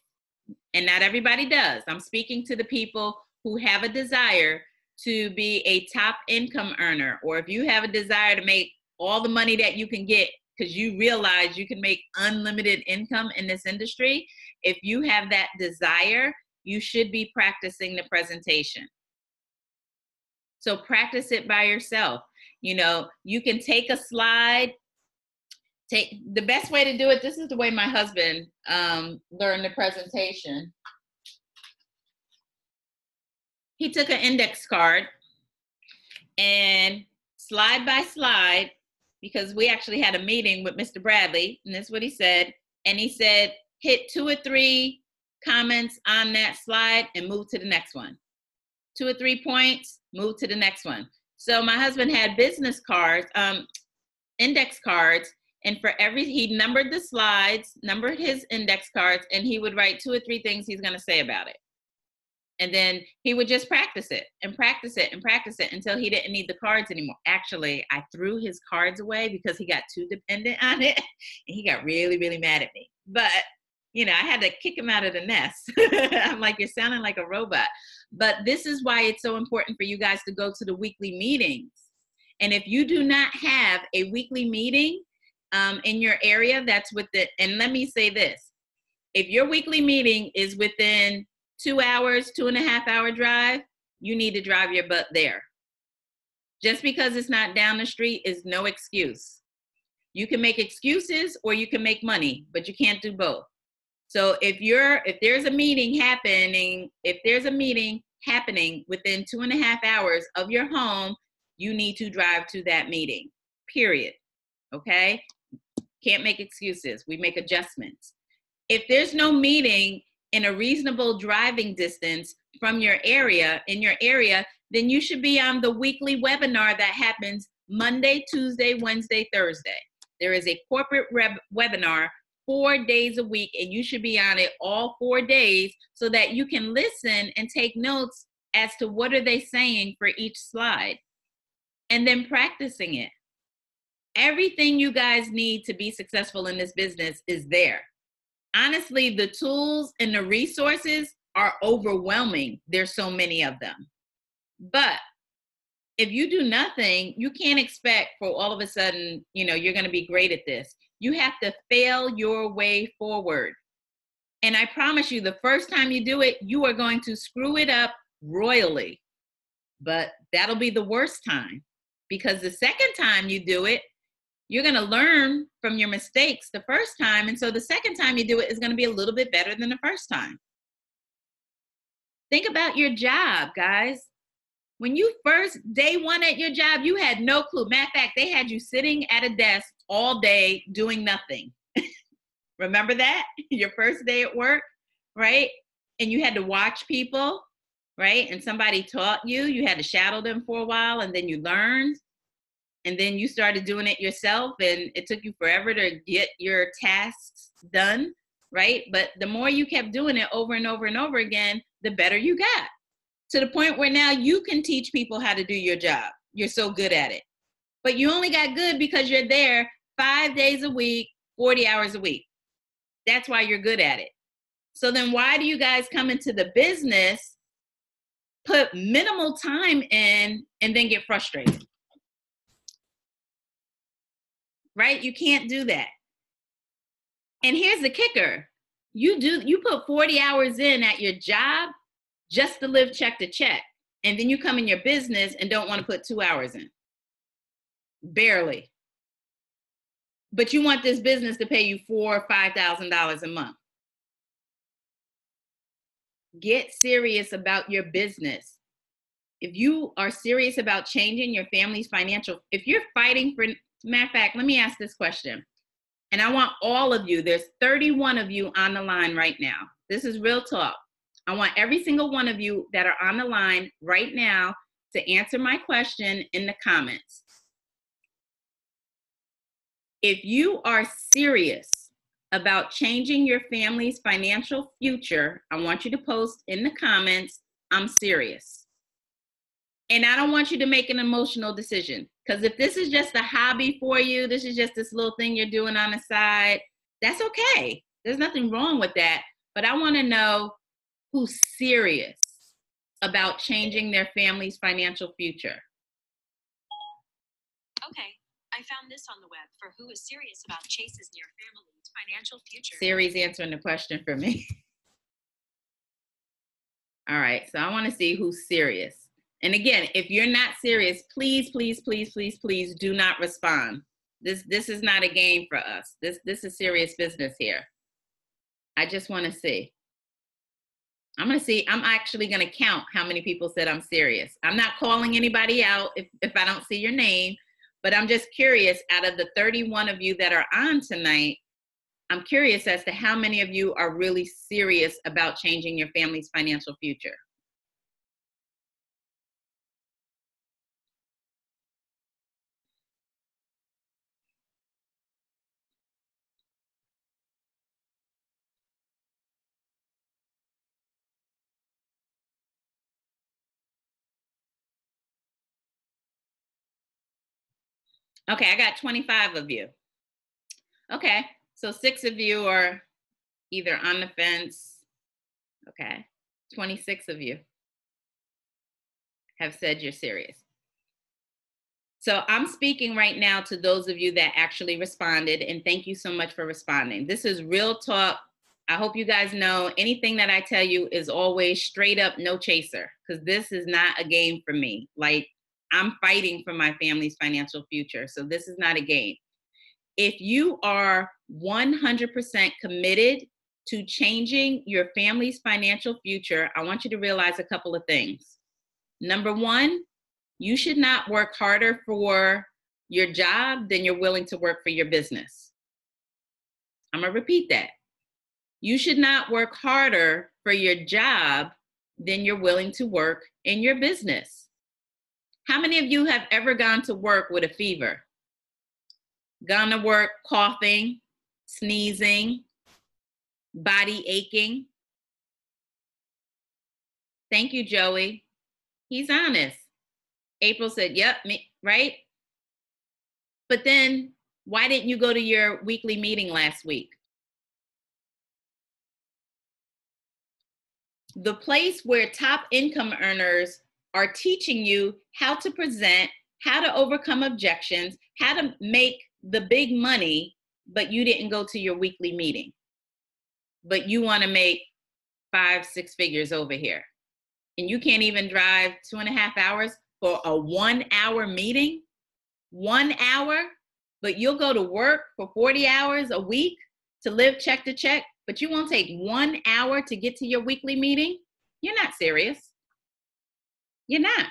and not everybody does, I'm speaking to the people who have a desire to be a top income earner, or if you have a desire to make all the money that you can get because you realize you can make unlimited income in this industry, if you have that desire, you should be practicing the presentation. So practice it by yourself. You know, you can take a slide. Take the best way to do it. This is the way my husband um, learned the presentation. He took an index card and slide by slide, because we actually had a meeting with Mr. Bradley, and this is what he said. And he said, hit two or three comments on that slide and move to the next one. Two or three points, move to the next one. So my husband had business cards, um, index cards, and for every, he numbered the slides, numbered his index cards, and he would write two or three things he's gonna say about it. And then he would just practice it and practice it and practice it until he didn't need the cards anymore. Actually, I threw his cards away because he got too dependent on it. [LAUGHS] And he got really, really mad at me. But you know, I had to kick him out of the nest. [LAUGHS] I'm like, you're sounding like a robot. But this is why it's so important for you guys to go to the weekly meetings. And if you do not have a weekly meeting, um, in your area that's with the, and let me say this. If your weekly meeting is within two hours, two and a half hour drive, you need to drive your butt there. Just because it's not down the street is no excuse. You can make excuses or you can make money, but you can't do both. So if you're if there's a meeting happening, if there's a meeting happening within two and a half hours of your home, you need to drive to that meeting. Period. Okay? Can't make excuses. We make adjustments. If there's no meeting in a reasonable driving distance from your area, in your area, then you should be on the weekly webinar that happens Monday, Tuesday, Wednesday, Thursday. There is a corporate reb- webinar four days a week, and you should be on it all four days so that you can listen and take notes as to what are they saying for each slide. And then practicing it. Everything you guys need to be successful in this business is there. Honestly the tools and the resources are overwhelming. There's so many of them. But if you do nothing you can't expect for all of a sudden you know you're going to be great at this you have to fail your way forward. And I promise you, the first time you do it, you are going to screw it up royally. But that'll be the worst time because the second time you do it, you're going to learn from your mistakes the first time. And so the second time you do it is going to be a little bit better than the first time. Think about your job, guys. When you first day one at your job, you had no clue. Matter of fact, they had you sitting at a desk all day doing nothing. [LAUGHS] Remember that? [LAUGHS] Your first day at work, right? And you had to watch people, right? And somebody taught you, you had to shadow them for a while, and then you learned. And then you started doing it yourself, and it took you forever to get your tasks done, right? But the more you kept doing it over and over and over again, the better you got to the point where now you can teach people how to do your job. You're so good at it. But you only got good because you're there five days a week, 40 hours a week. That's why you're good at it. So then why do you guys come into the business, put minimal time in, and then get frustrated? Right? You can't do that. And here's the kicker. You do you put 40 hours in at your job just to live check to check. And then you come in your business and don't want to put two hours in. Barely but you want this business to pay you four or five thousand dollars a month. Get serious about your business. If you are serious about changing your family's financial if you're fighting for matter of fact let me ask this question and i want all of you there's 31 of you on the line right now. This is real talk. I want every single one of you that are on the line right now to answer my question in the comments if you are serious about changing your family's financial future, I want you to post in the comments, I'm serious. And I don't want you to make an emotional decision. Because if this is just a hobby for you, this is just this little thing you're doing on the side, that's okay. There's nothing wrong with that. But I want to know who's serious about changing their family's financial future. Okay, I found this on the web for who is serious about Chase's near family's financial future. Siri's answering the question for me. [LAUGHS] All right, so I want to see who's serious. And again, if you're not serious, please, please, please, please, please do not respond. This this is not a game for us. This this is serious business here. I just want to see. I'm to see, I'm actually to count how many people said I'm serious. I'm not calling anybody out if, if I don't see your name. But I'm just curious out of the 31 of you that are on tonight, I'm curious as to how many of you are really serious about changing your family's financial future. Okay, I got 25 of you. Okay, so six of you are either on the fence. Okay, 26 of you have said you're serious. So I'm speaking right now to those of you that actually responded, and thank you so much for responding. This is real talk. I hope you guys know anything that I tell you is always straight up no chaser, because this is not a game for me. Like, I'm fighting for my family's financial future. So this is not a game. If you are 100% committed to changing your family's financial future, I want you to realize a couple of things. Number one, you should not work harder for your job than you're willing to work for your business. I'm gonna repeat that. You should not work harder for your job than you're willing to work in your business. How many of you have ever gone to work with a fever? Gone to work coughing, sneezing, body aching? Thank you, Joey. He's honest. April said, Yep, me, right? But then why didn't you go to your weekly meeting last week? The place where top income earners are teaching you how to present, how to overcome objections, how to make the big money, but you didn't go to your weekly meeting. But you want to make five, six figures over here. And you can't even drive two and a half hours for a one hour meeting, one hour, but you'll go to work for 40 hours a week to live check to check, but you won't take one hour to get to your weekly meeting, you're not serious. You're not.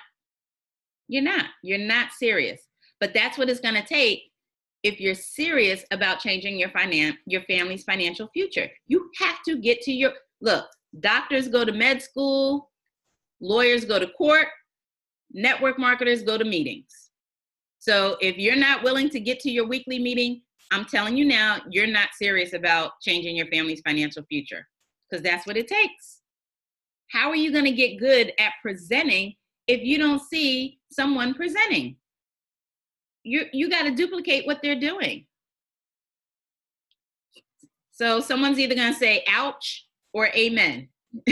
You're not. You're not serious. But that's what it's going to take if you're serious about changing your finance your family's financial future. You have to get to your look, doctors go to med school, lawyers go to court, network marketers go to meetings. So if you're not willing to get to your weekly meeting, I'm telling you now, you're not serious about changing your family's financial future because that's what it takes. How are you going to get good at presenting if you don't see someone presenting? You you got to duplicate what they're doing. So someone's either going to say ouch or amen. [LAUGHS]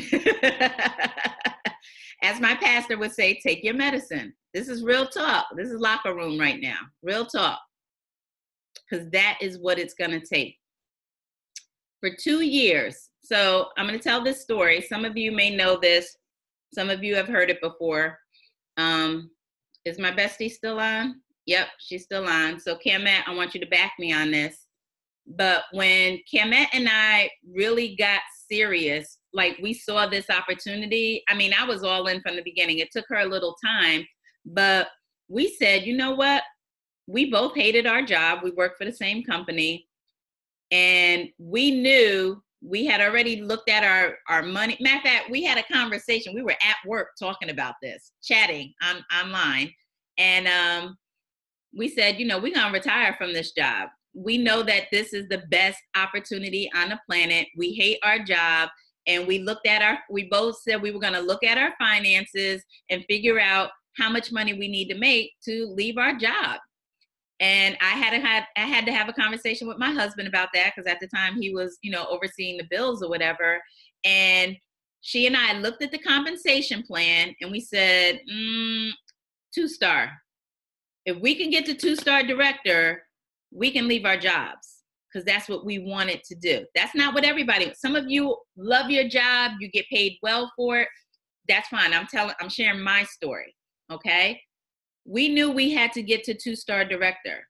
as my pastor would say, take your medicine. This is real talk. This is locker room right now. Real talk. Because that is what it's going to take. For two years, so I'm going to tell this story. Some of you may know this, some of you have heard it before. Um, is my bestie still on? Yep, she's still on. So, Camet, I want you to back me on this. But when Camet and I really got serious like we saw this opportunity. I mean, I was all in from the beginning. It took her a little time, but we said, you know what? We both hated our job. We worked for the same company. And we knew we had already looked at our, our money. Matter of fact, we had a conversation. We were at work talking about this, chatting on online. And um, we said, you know, we're to retire from this job. We know that this is the best opportunity on the planet. We hate our job and we looked at our we both said we were to look at our finances and figure out how much money we need to make to leave our job and i had to have i had to have a conversation with my husband about that because at the time he was you know overseeing the bills or whatever and she and i looked at the compensation plan and we said mm, two star if we can get to two star director we can leave our jobs because that's what we wanted to do. That's not what everybody. Some of you love your job, you get paid well for it. That's fine. I'm telling I'm sharing my story, okay? We knew we had to get to two-star director.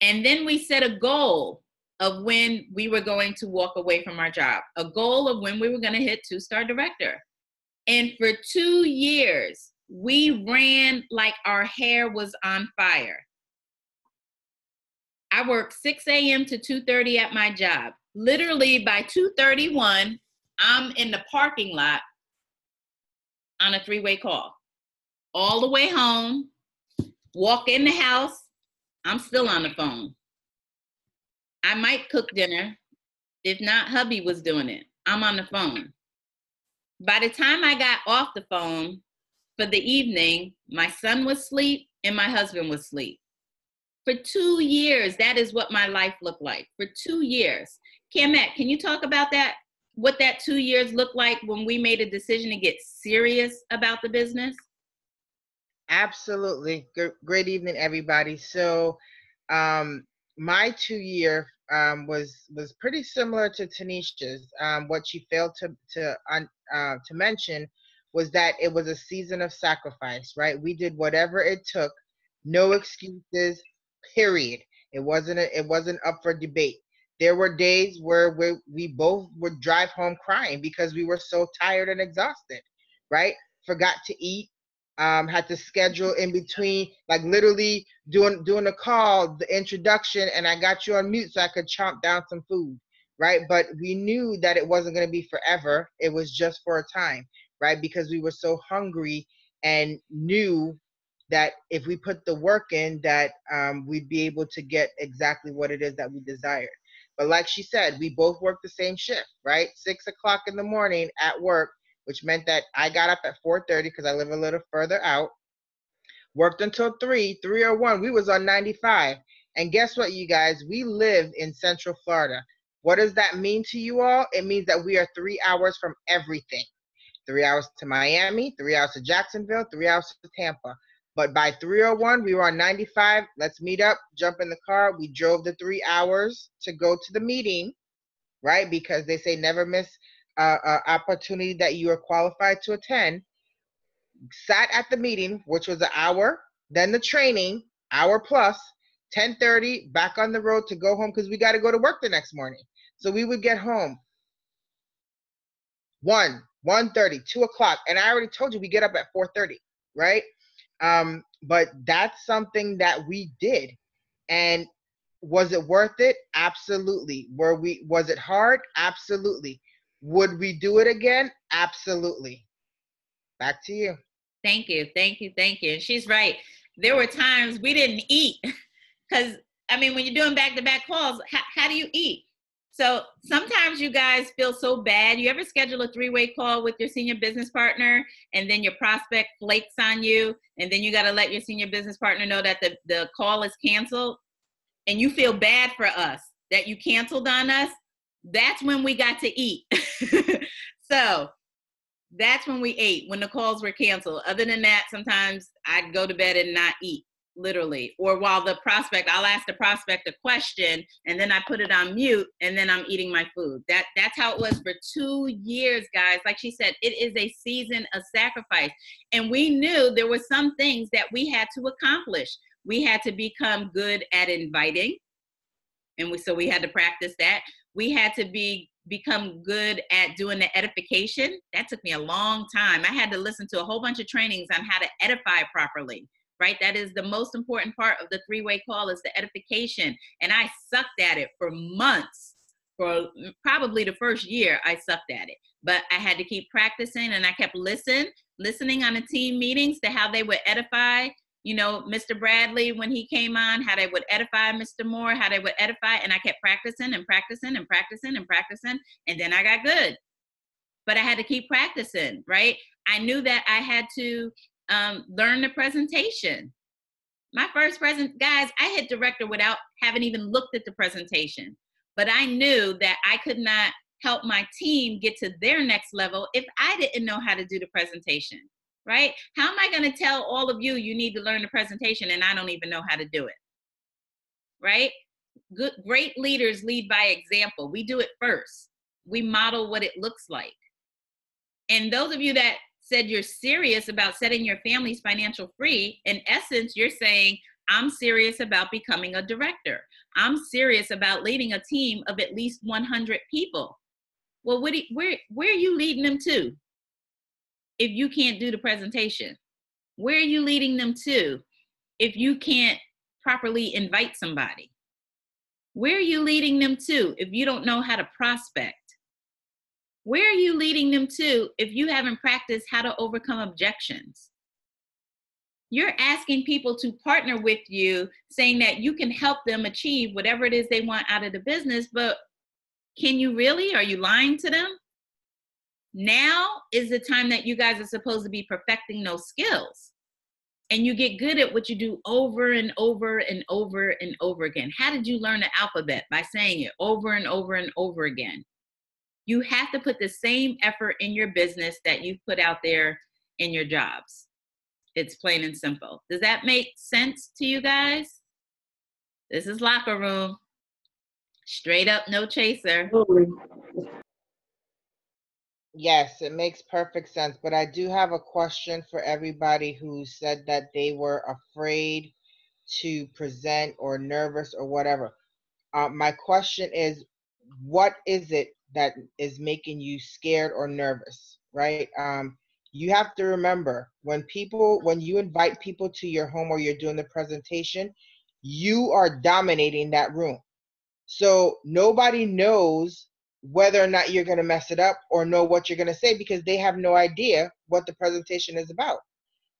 And then we set a goal of when we were going to walk away from our job. A goal of when we were going to hit two-star director. And for 2 years, we ran like our hair was on fire I work 6 a.m. to 2:30 at my job. Literally by 2:31, I'm in the parking lot on a three-way call. All the way home, walk in the house, I'm still on the phone. I might cook dinner. If not, hubby was doing it. I'm on the phone. By the time I got off the phone for the evening, my son was asleep and my husband was asleep. For two years, that is what my life looked like. For two years. Camet, can you talk about that? What that two years looked like when we made a decision to get serious about the business? Absolutely. Great evening, everybody. So, um, my two year um, was was pretty similar to Tanisha's. Um, what she failed to to uh, to mention was that it was a season of sacrifice. Right? We did whatever it took. No excuses. Period. It wasn't a, it wasn't up for debate. There were days where we, we both would drive home crying because we were so tired and exhausted. Right? Forgot to eat um, had to schedule in between, like literally doing doing a call, the introduction, and I got you on mute so I could chomp down some food, right? But we knew that it wasn't going to be forever. It was just for a time, right? Because we were so hungry and knew that if we put the work in, that um, we'd be able to get exactly what it is that we desired. But like she said, we both worked the same shift, right? Six o'clock in the morning at work which meant that I got up at 4:30 because I live a little further out. Worked until three, three or one. We was on 95. And guess what, you guys? We live in Central Florida. What does that mean to you all? It means that we are three hours from everything. Three hours to Miami, three hours to Jacksonville, three hours to Tampa. But by 301, we were on 95. Let's meet up, jump in the car. We drove the three hours to go to the meeting, right? Because they say never miss uh, uh, opportunity that you are qualified to attend, sat at the meeting, which was an hour, then the training, hour plus, 10:30, back on the road to go home because we got to go to work the next morning. So we would get home 1, 1:30, 2 o'clock, and I already told you we get up at 4:30, right? Um, but that's something that we did, and was it worth it? Absolutely. Were we? Was it hard? Absolutely. Would we do it again? Absolutely. Back to you. Thank you. Thank you. Thank you. And she's right. There were times we didn't eat [LAUGHS] because, I mean, when you're doing back to back calls, how, how do you eat? So sometimes you guys feel so bad. You ever schedule a three way call with your senior business partner and then your prospect flakes on you, and then you got to let your senior business partner know that the, the call is canceled, and you feel bad for us that you canceled on us? That's when we got to eat. [LAUGHS] so that's when we ate when the calls were canceled. Other than that, sometimes I'd go to bed and not eat, literally. Or while the prospect, I'll ask the prospect a question and then I put it on mute and then I'm eating my food. That that's how it was for two years, guys. Like she said, it is a season of sacrifice. And we knew there were some things that we had to accomplish. We had to become good at inviting. And we so we had to practice that. We had to be become good at doing the edification. That took me a long time. I had to listen to a whole bunch of trainings on how to edify properly, right? That is the most important part of the three-way call is the edification. And I sucked at it for months. For mm, probably the first year, I sucked at it. But I had to keep practicing and I kept listening, listening on the team meetings to how they would edify you know, Mr. Bradley when he came on, how they would edify Mr. Moore, how they would edify, and I kept practicing and practicing and practicing and practicing, and then I got good. But I had to keep practicing, right? I knew that I had to um, learn the presentation. My first present, guys, I hit director without having even looked at the presentation. But I knew that I could not help my team get to their next level if I didn't know how to do the presentation right? How am I going to tell all of you you need to learn the presentation and I don't even know how to do it? Right? Good great leaders lead by example. We do it first. We model what it looks like. And those of you that said you're serious about setting your family's financial free, in essence you're saying I'm serious about becoming a director. I'm serious about leading a team of at least 100 people. Well, what you, where where are you leading them to? If you can't do the presentation? Where are you leading them to if you can't properly invite somebody? Where are you leading them to if you don't know how to prospect? Where are you leading them to if you haven't practiced how to overcome objections? You're asking people to partner with you, saying that you can help them achieve whatever it is they want out of the business, but can you really? Are you lying to them? Now is the time that you guys are supposed to be perfecting those skills. And you get good at what you do over and over and over and over again. How did you learn the alphabet? By saying it over and over and over again. You have to put the same effort in your business that you put out there in your jobs. It's plain and simple. Does that make sense to you guys? This is locker room. Straight up, no chaser. Absolutely. Yes, it makes perfect sense. But I do have a question for everybody who said that they were afraid to present or nervous or whatever. Uh, my question is, what is it that is making you scared or nervous? Right? Um, you have to remember when people, when you invite people to your home or you're doing the presentation, you are dominating that room. So nobody knows whether or not you're going to mess it up or know what you're going to say because they have no idea what the presentation is about.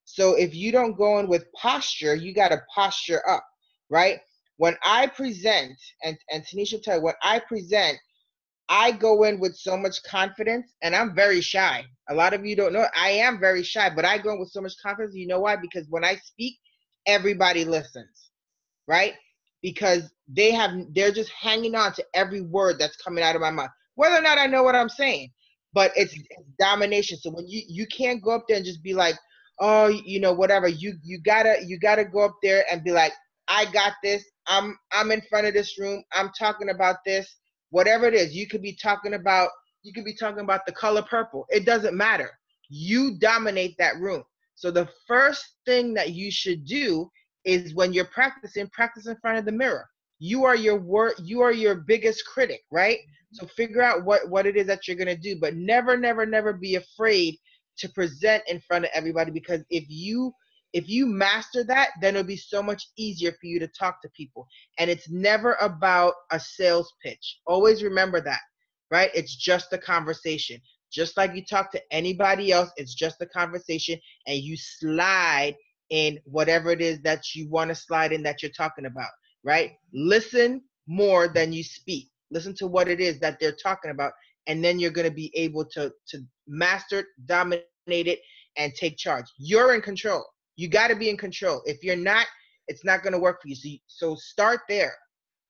So if you don't go in with posture, you got to posture up, right? When I present, and, and Tanisha tell you, when I present, I go in with so much confidence and I'm very shy. A lot of you don't know, I am very shy, but I go in with so much confidence. You know why? Because when I speak, everybody listens, right? Because they have, they're just hanging on to every word that's coming out of my mouth, whether or not I know what I'm saying. But it's, it's domination. So when you you can't go up there and just be like, oh, you know, whatever. You you gotta you gotta go up there and be like, I got this. I'm I'm in front of this room. I'm talking about this. Whatever it is, you could be talking about you could be talking about the color purple. It doesn't matter. You dominate that room. So the first thing that you should do is when you're practicing, practice in front of the mirror. You are your word, you are your biggest critic, right? Mm-hmm. So figure out what what it is that you're gonna do, but never, never, never be afraid to present in front of everybody because if you if you master that then it'll be so much easier for you to talk to people. And it's never about a sales pitch. Always remember that right? It's just a conversation. Just like you talk to anybody else it's just a conversation and you slide in whatever it is that you want to slide in that you're talking about right listen more than you speak listen to what it is that they're talking about and then you're going to be able to to master it, dominate it, and take charge. You're in control. You got to be in control. If you're not, it's not going to work for you. So, you, so start there.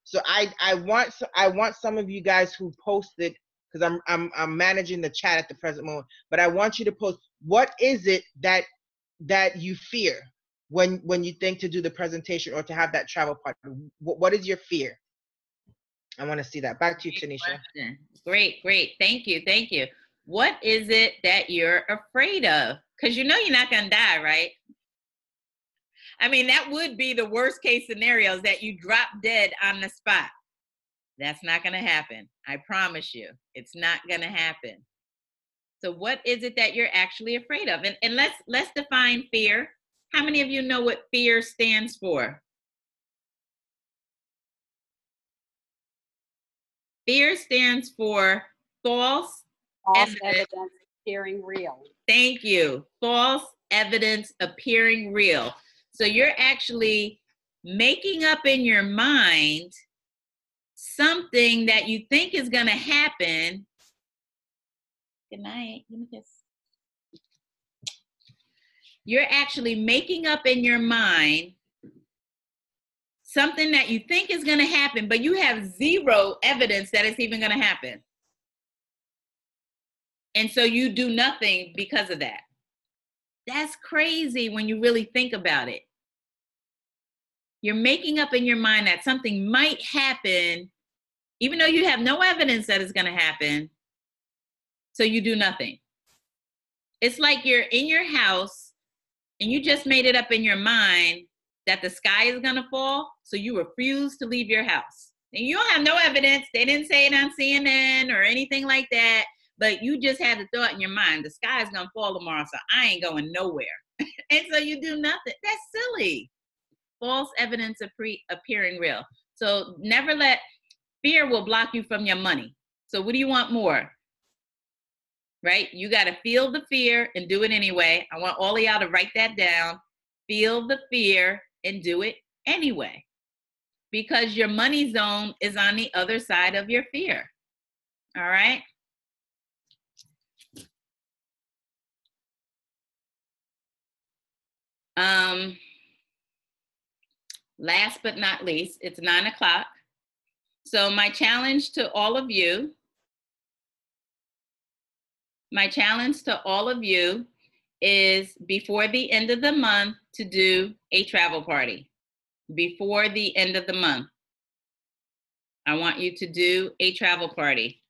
So I I want I want some of you guys who posted because I'm I'm I'm managing the chat at the present moment, but I want you to post what is it that that you fear when when you think to do the presentation or to have that travel partner. What, what is your fear? I want to see that. Back to you, Great Tanisha. question. Great, great. Thank you, thank you. What is it that you're afraid of? Because you know you're not gonna die, right? I mean, that would be the worst case scenario is that you drop dead on the spot. That's not gonna happen. I promise you, it's not gonna happen. So what is it that you're actually afraid of? And, and let's let's define fear. How many of you know what fear stands for? Fear stands for false False Evidence. evidence appearing real. Thank you. False evidence appearing real. So you're actually making up in your mind something that you think is going to happen. Good night. Let me just. You're actually making up in your mind something that you think is going to happen, but you have zero evidence that it's even going to happen. And so you do nothing because of that. That's crazy when you really think about it. You're making up in your mind that something might happen, even though you have no evidence that it's going to happen. So you do nothing. It's like you're in your house and you just made it up in your mind that the sky is to fall. So you refuse to leave your house. And you don't have no evidence. They didn't say it on CNN or anything like that but you just had the thought in your mind the sky is gonna fall tomorrow so i ain't going nowhere [LAUGHS] and so you do nothing that's silly false evidence appre- appearing real so never let fear will block you from your money so what do you want more right? You got to feel the fear and do it anyway. I want all of y'all to write that down. Feel the fear and do it anyway. Because your money zone is on the other side of your fear all right? Um, last but not least, it's nine o'clock. So my challenge to all of you, my challenge to all of you is before the end of the month to do a travel party. Before the end of the month. I want you to do a travel party.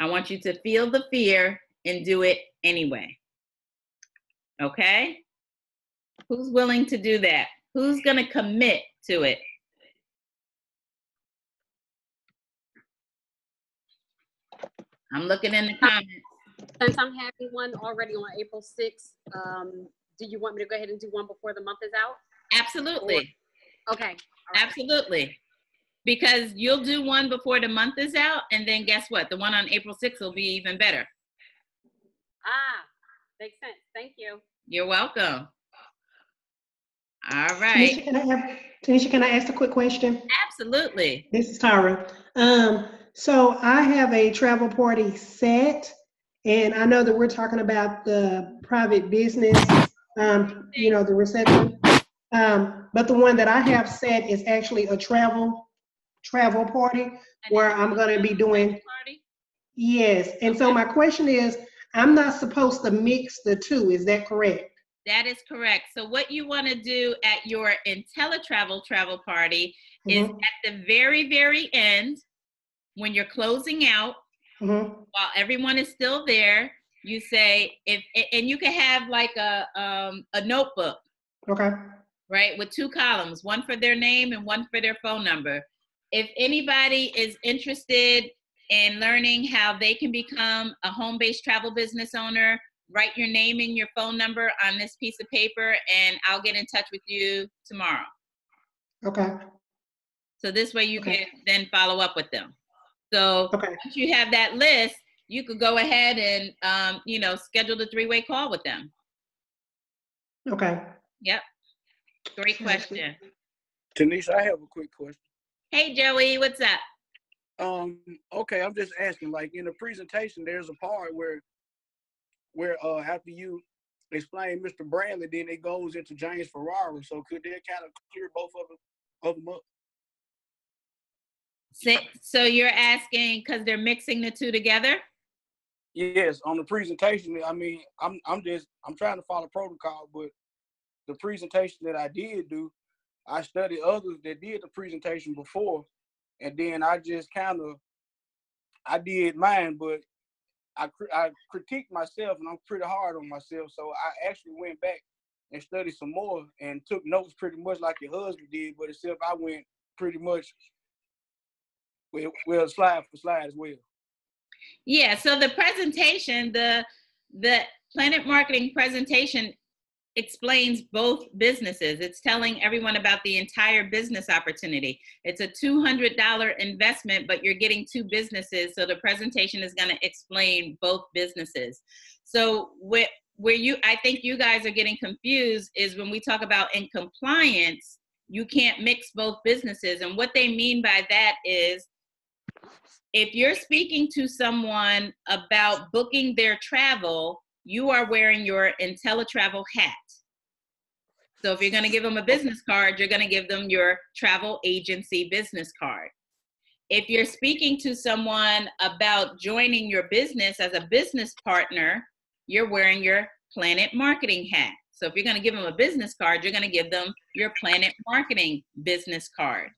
I want you to feel the fear and do it anyway. Okay? Who's willing to do that? Who's going to commit to it? I'm looking in the comments. Since I'm having one already on April sixth, um, do you want me to go ahead and do one before the month is out? Absolutely. Okay. all right. Absolutely. Because you'll do one before the month is out, and then guess what? The one on April 6th will be even better. Ah, makes sense. Thank you. You're welcome. All right. Tanisha, can I have, Tanisha, can I ask a quick question? Absolutely. This is Tara. Um, so I have a travel party set, and I know that we're talking about the private business, um, you know, the reception. Um, but the one that I have set is actually a travel, travel party where I'm gonna be doing, Party? yes. And so my question is, I'm not supposed to mix the two, is that correct? That is correct. So what you want to do at your InteleTravel travel party is Mhm, at the very, very end, when you're closing out, mhm. while everyone is still there, you say if and you can have like a um, a notebook, Okay, right, with two columns, one for their name and one for their phone number. If anybody is interested in learning how they can become a home-based travel business owner, write your name and your phone number on this piece of paper, and I'll get in touch with you tomorrow. okay, So this way you Okay. can then follow up with them. So okay, once you have that list, you could go ahead and um, you know schedule the three-way call with them. okay. Yep. Great question. Tanisha, I have a quick question. Hey Joey, what's up? Um, okay, I'm just asking, like in the presentation, there's a part where where uh after you explain Mr. Bradley, then it goes into James Ferrara. So could they kind of clear both of them of them up? So, you're asking because they're mixing the two together? Yes, on the presentation, I mean, I'm I'm just I'm trying to follow protocol, but the presentation that I did do, I studied others that did the presentation before, and then I just kind of I did mine, but I I critiqued myself, and I'm pretty hard on myself. So I actually went back and studied some more and took notes pretty much like your husband did, but except I went pretty much well, well slide for slide as well. Yeah, so the presentation, the the Planet Marketing presentation explains both businesses. It's telling everyone about the entire business opportunity. It's a $200 investment, but you're getting two businesses, so the presentation is going to explain both businesses. So where where you I think you guys are getting confused is when we talk about in compliance, you can't mix both businesses. And what they mean by that is if you're speaking to someone about booking their travel, you are wearing your InteleTravel hat. So if you're going to give them a business card, you're going to give them your travel agency business card. If you're speaking to someone about joining your business as a business partner, you're wearing your Planet Marketing hat. So if you're going to give them a business card, you're going to give them your Planet Marketing business card.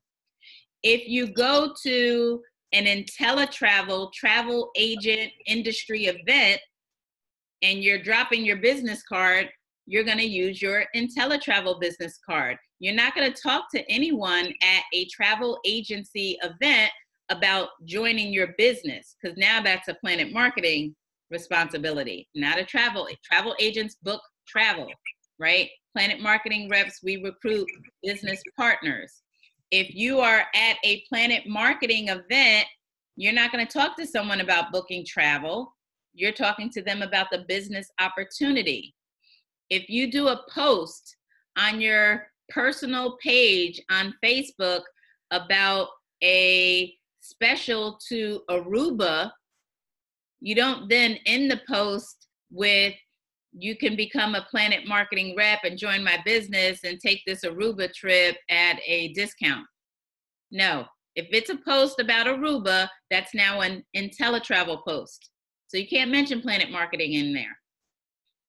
If you go to an InteleTravel travel agent industry event and you're dropping your business card, you're going to use your InteleTravel business card. You're not going to talk to anyone at a travel agency event about joining your business because now that's a Planet Marketing responsibility, not a travel. Travel agents book travel, right? Planet Marketing reps, we recruit business partners. If you are at a Planet Marketing event, you're not going to talk to someone about booking travel. You're talking to them about the business opportunity. If you do a post on your personal page on Facebook about a special to Aruba, you don't then end the post with you can become a planet marketing rep and join my business and take this Aruba trip at a discount. No, if it's a post about Aruba, that's now an InteleTravel post. So you can't mention planet marketing in there.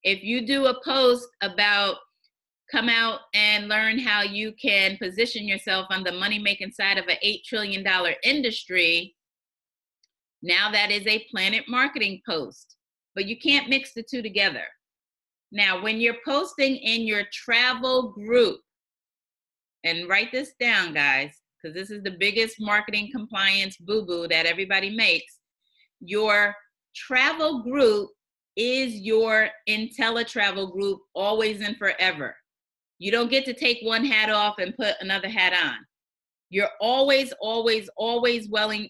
If you do a post about come out and learn how you can position yourself on the money making side of an $8 trillion industry, now that is a planet marketing post. But you can't mix the two together. Now, when you're posting in your travel group, and write this down, guys, because this is the biggest marketing compliance boo boo that everybody makes. Your travel group is your InteleTravel group always and forever. You don't get to take one hat off and put another hat on. You're always, always, always wearing,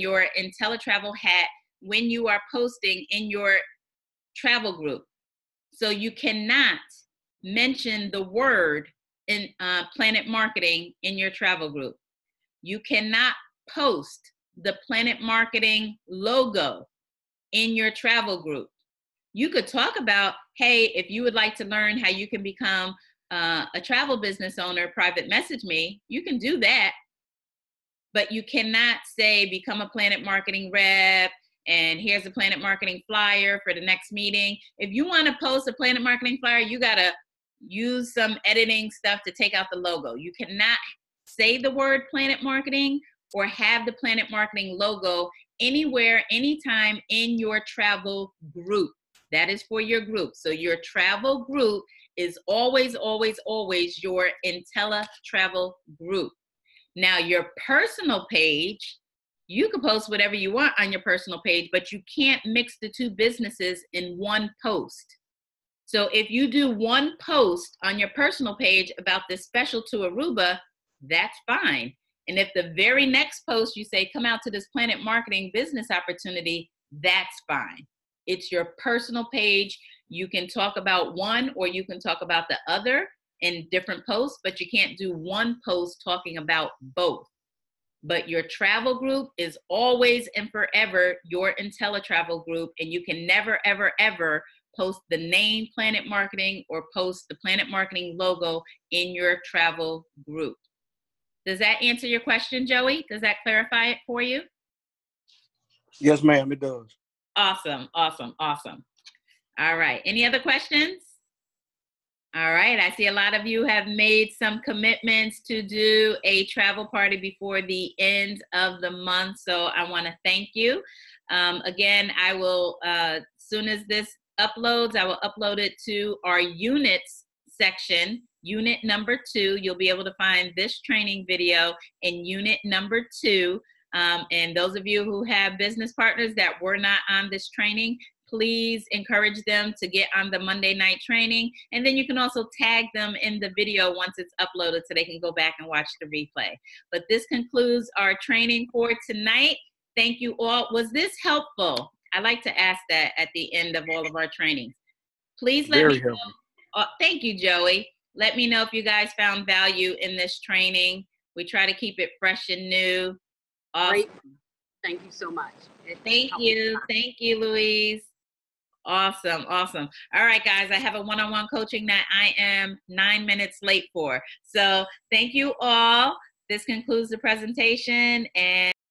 your InteleTravel hat when you are posting in your travel group. So you cannot mention the word in uh, Planet Marketing in your travel group. You cannot post the Planet Marketing logo in your travel group. You could talk about, hey, if you would like to learn how you can become uh, a travel business owner, private message me. You can do that, but you cannot say become a Planet Marketing rep and here's a Planet Marketing flyer for the next meeting. If you want to post a Planet Marketing flyer, you got to use some editing stuff to take out the logo. You cannot say the word Planet Marketing or have the Planet Marketing logo anywhere, anytime in your travel group. That is for your group. So your travel group is always, always, always your Intella Travel group. Now, your personal page, you can post whatever you want on your personal page, but you can't mix the two businesses in one post. So if you do one post on your personal page about this special to Aruba, that's fine. And if the very next post you say, come out to this Planet Marketing business opportunity, that's fine. It's your personal page. You can talk about one or you can talk about the other in different posts, but you can't do one post talking about both. But your travel group is always and forever your InteleTravel group, and you can never, ever, ever post the name Planet Marketing or post the Planet Marketing logo in your travel group. Does that answer your question, Joey? Does that clarify it for you? Yes, ma'am, it does. Awesome, awesome, awesome. All right. Any other questions? All right. I see a lot of you have made some commitments to do a travel party before the end of the month. So I want to thank you. Um, again, I will, uh, soon as this uploads, I will upload it to our units section, unit number two. You'll be able to find this training video in unit number two. Um, and those of you who have business partners that were not on this training, please encourage them to get on the Monday night training. And then you can also tag them in the video once it's uploaded so they can go back and watch the replay. But this concludes our training for tonight. Thank you all. Was this helpful? I like to ask that at the end of all of our trainings. Please let Very me know. Uh, thank you, Joey. Let me know if you guys found value in this training. We try to keep it fresh and new. Awesome. Great. Thank you so much. It Thank you. Thank you, Louise. Awesome. Awesome. All right, guys. I have a one on one coaching that I am nine minutes late for. So thank you all. This concludes the presentation and